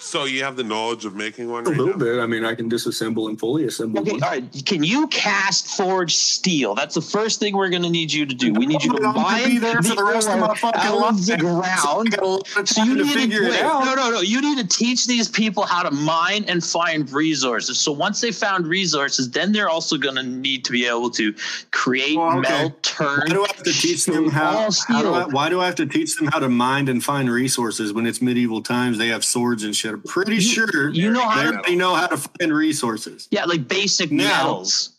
So you have the knowledge of making one A right little now? bit. I mean, I can disassemble and fully assemble. Okay, one. all right. Can you cast forge steel? That's the first thing we're going to need you to do. We need you to I'm gonna mine be there for the the rest of my fucking out life. of the ground. got a lot of So time you to need figure to, it wait, out. no, no, no. You need to teach these people how to mine and find resources. So once they found resources, then they're also going to need to be able to create, Well, okay. melt, turn. Why do I have to teach them all how? how do. I, why do I have to teach them how to mine and find resources when it's medieval times? They have swords and shit. I'm pretty You- sure you know how they to- already know how to find resources. Yeah, like basic Now- metals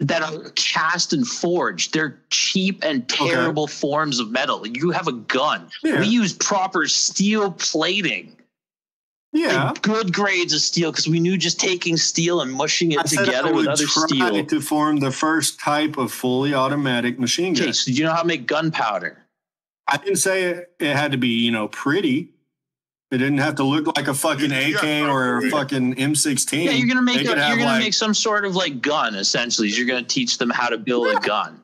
that are cast and forged. They're cheap and Okay. terrible forms of metal. You have a gun. Yeah. We use proper steel plating. Yeah. Like good grades of steel because we knew just taking steel and mushing it I together with would other try steel. to form the first type of fully automatic machine gun. Okay, so you know how to make gunpowder? I didn't say it, it had to be, you know, pretty. It didn't have to look like a fucking You- you AK got or a fucking M16. Yeah, you're gonna make a, you're gonna like- make some sort of like gun. Essentially, you're gonna teach them how to build a gun.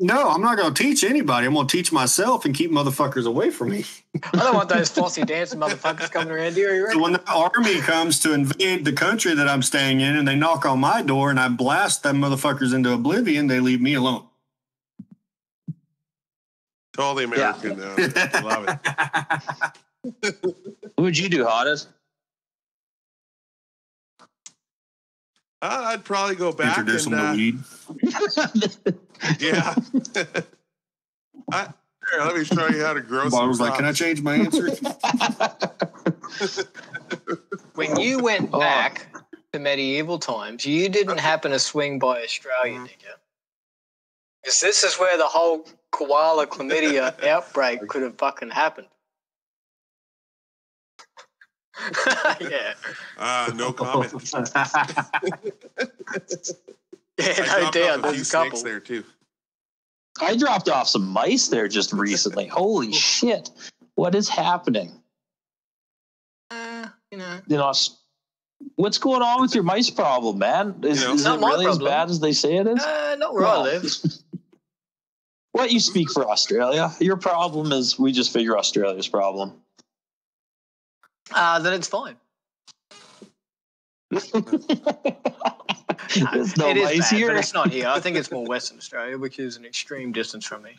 No, I'm not going to teach anybody. I'm going to teach myself and keep motherfuckers away from me. I don't want those flossy dancing motherfuckers coming around here. You So when the army comes to invade the country that I'm staying in and they knock on my door and I blast them motherfuckers into oblivion, they leave me alone. Totally American. now. I love it. What would you do, Hodded? Uh, I'd probably go back Introduce and them to uh, weed. yeah. I, here, let me show you how to grow. I was like, can I change my answer? When you went Oh. back to medieval times, you didn't happen to swing by Australia, did you? Because this is where the whole koala chlamydia outbreak could have fucking happened. yeah. Uh, no comment. Yeah, I no dropped doubt. off There's a snakes couple. there too. I dropped off some mice there just recently. Holy shit. What is happening? Uh, you know. You know, what's going on with your mice problem, man? Is, You know, is it my really as bad as they say it is? Uh, not where I live. What you speak for Australia? Your problem is we just figure Australia's problem. Uh, then it's fine. There's no it is mice bad, here. but it's not here. I think it's more Western Australia, which is an extreme distance from me.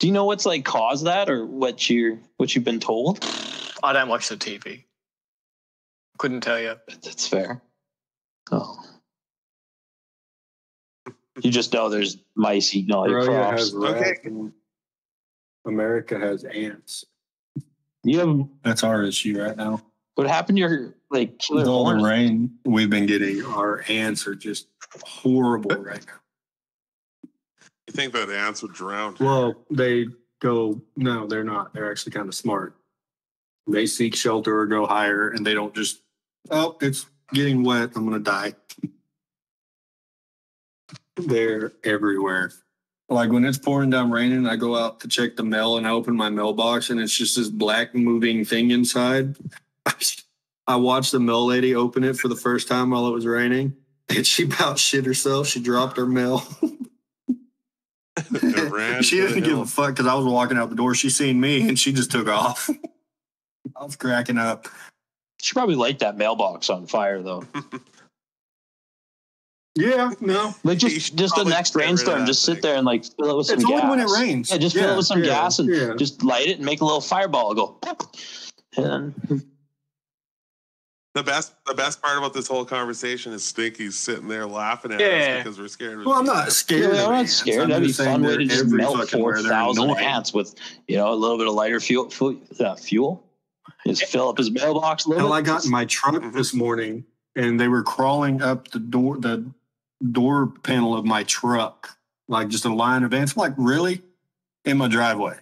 Do you know what's like caused that, or what you what you've been told? I don't watch the TV. Couldn't tell you. That's fair. Oh. You just know there's mice eating all your Australia crops. has rats and America has ants. You have That's our issue right now. what happened to your like killer With all the rain we've been getting, our ants are just horrible right now. You think that ants would drown? Well, they go, no, they're not. They're actually kind of smart. They seek shelter or go higher and they don't just, oh, it's getting wet. I'm going to die. They're everywhere. Like when it's pouring down raining, I go out to check the mail and I open my mailbox and it's just this black moving thing inside. I watched the mail lady open it for the first time while it was raining and she about shit herself. She dropped her mail. She didn't give hill. a fuck because I was walking out the door. She seen me and she just took off. I was cracking up. She probably light that mailbox on fire though. Yeah, no. Like just should just the next get rid of rainstorm, just sit thing. there and like fill it with some It's gas. only when it rains. Yeah, just fill it with some yeah, gas and yeah. just light it and make a little fireball go. pop. And The best, the best part about this whole conversation is Stinky's sitting there laughing at Yeah. us because we're scared. Well, I'm not scared. Yeah, of I'm not scared. I'm That'd be a fun way to just every melt fucking four where. They're thousand annoying. ants with you know a little bit of lighter fuel. Fuel, uh, fuel. Just fill up his mailbox a little. Hell, I got in my truck Mhm. this morning, and they were crawling up the door, the door panel of my truck, like just a line of ants. I'm like, really? In my driveway?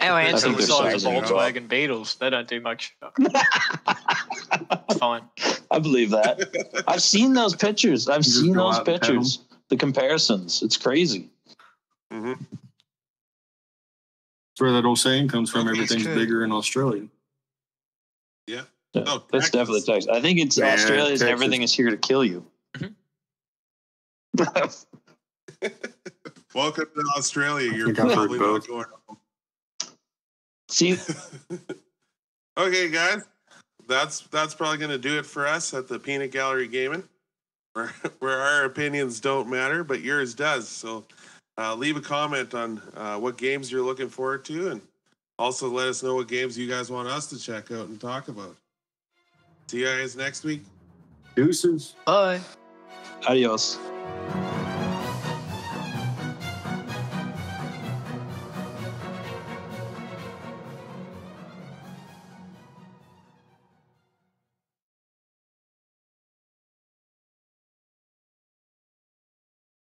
Our ants are think the size of sizing it up. Volkswagen Beetles. They don't do much. Fine. I believe that. I've seen those pictures. I've You seen those out and pictures. The comparisons. It's crazy. Mm-hmm. That's where that old saying comes from. Okay, Everything's bigger in Australia. Yeah, Oh, that's definitely Texas. Texas. I think it's Yeah, Australia's Texas. everything is here to kill you. Welcome to Australia. You're think I've probably not both. going. See, okay, guys, that's that's probably going to do it for us at the Peanut Gallery Gaming, where where our opinions don't matter, but yours does. So, uh, leave a comment on uh, what games you're looking forward to, and also let us know what games you guys want us to check out and talk about. See you guys next week. Deuces. Bye. Adios. Bye.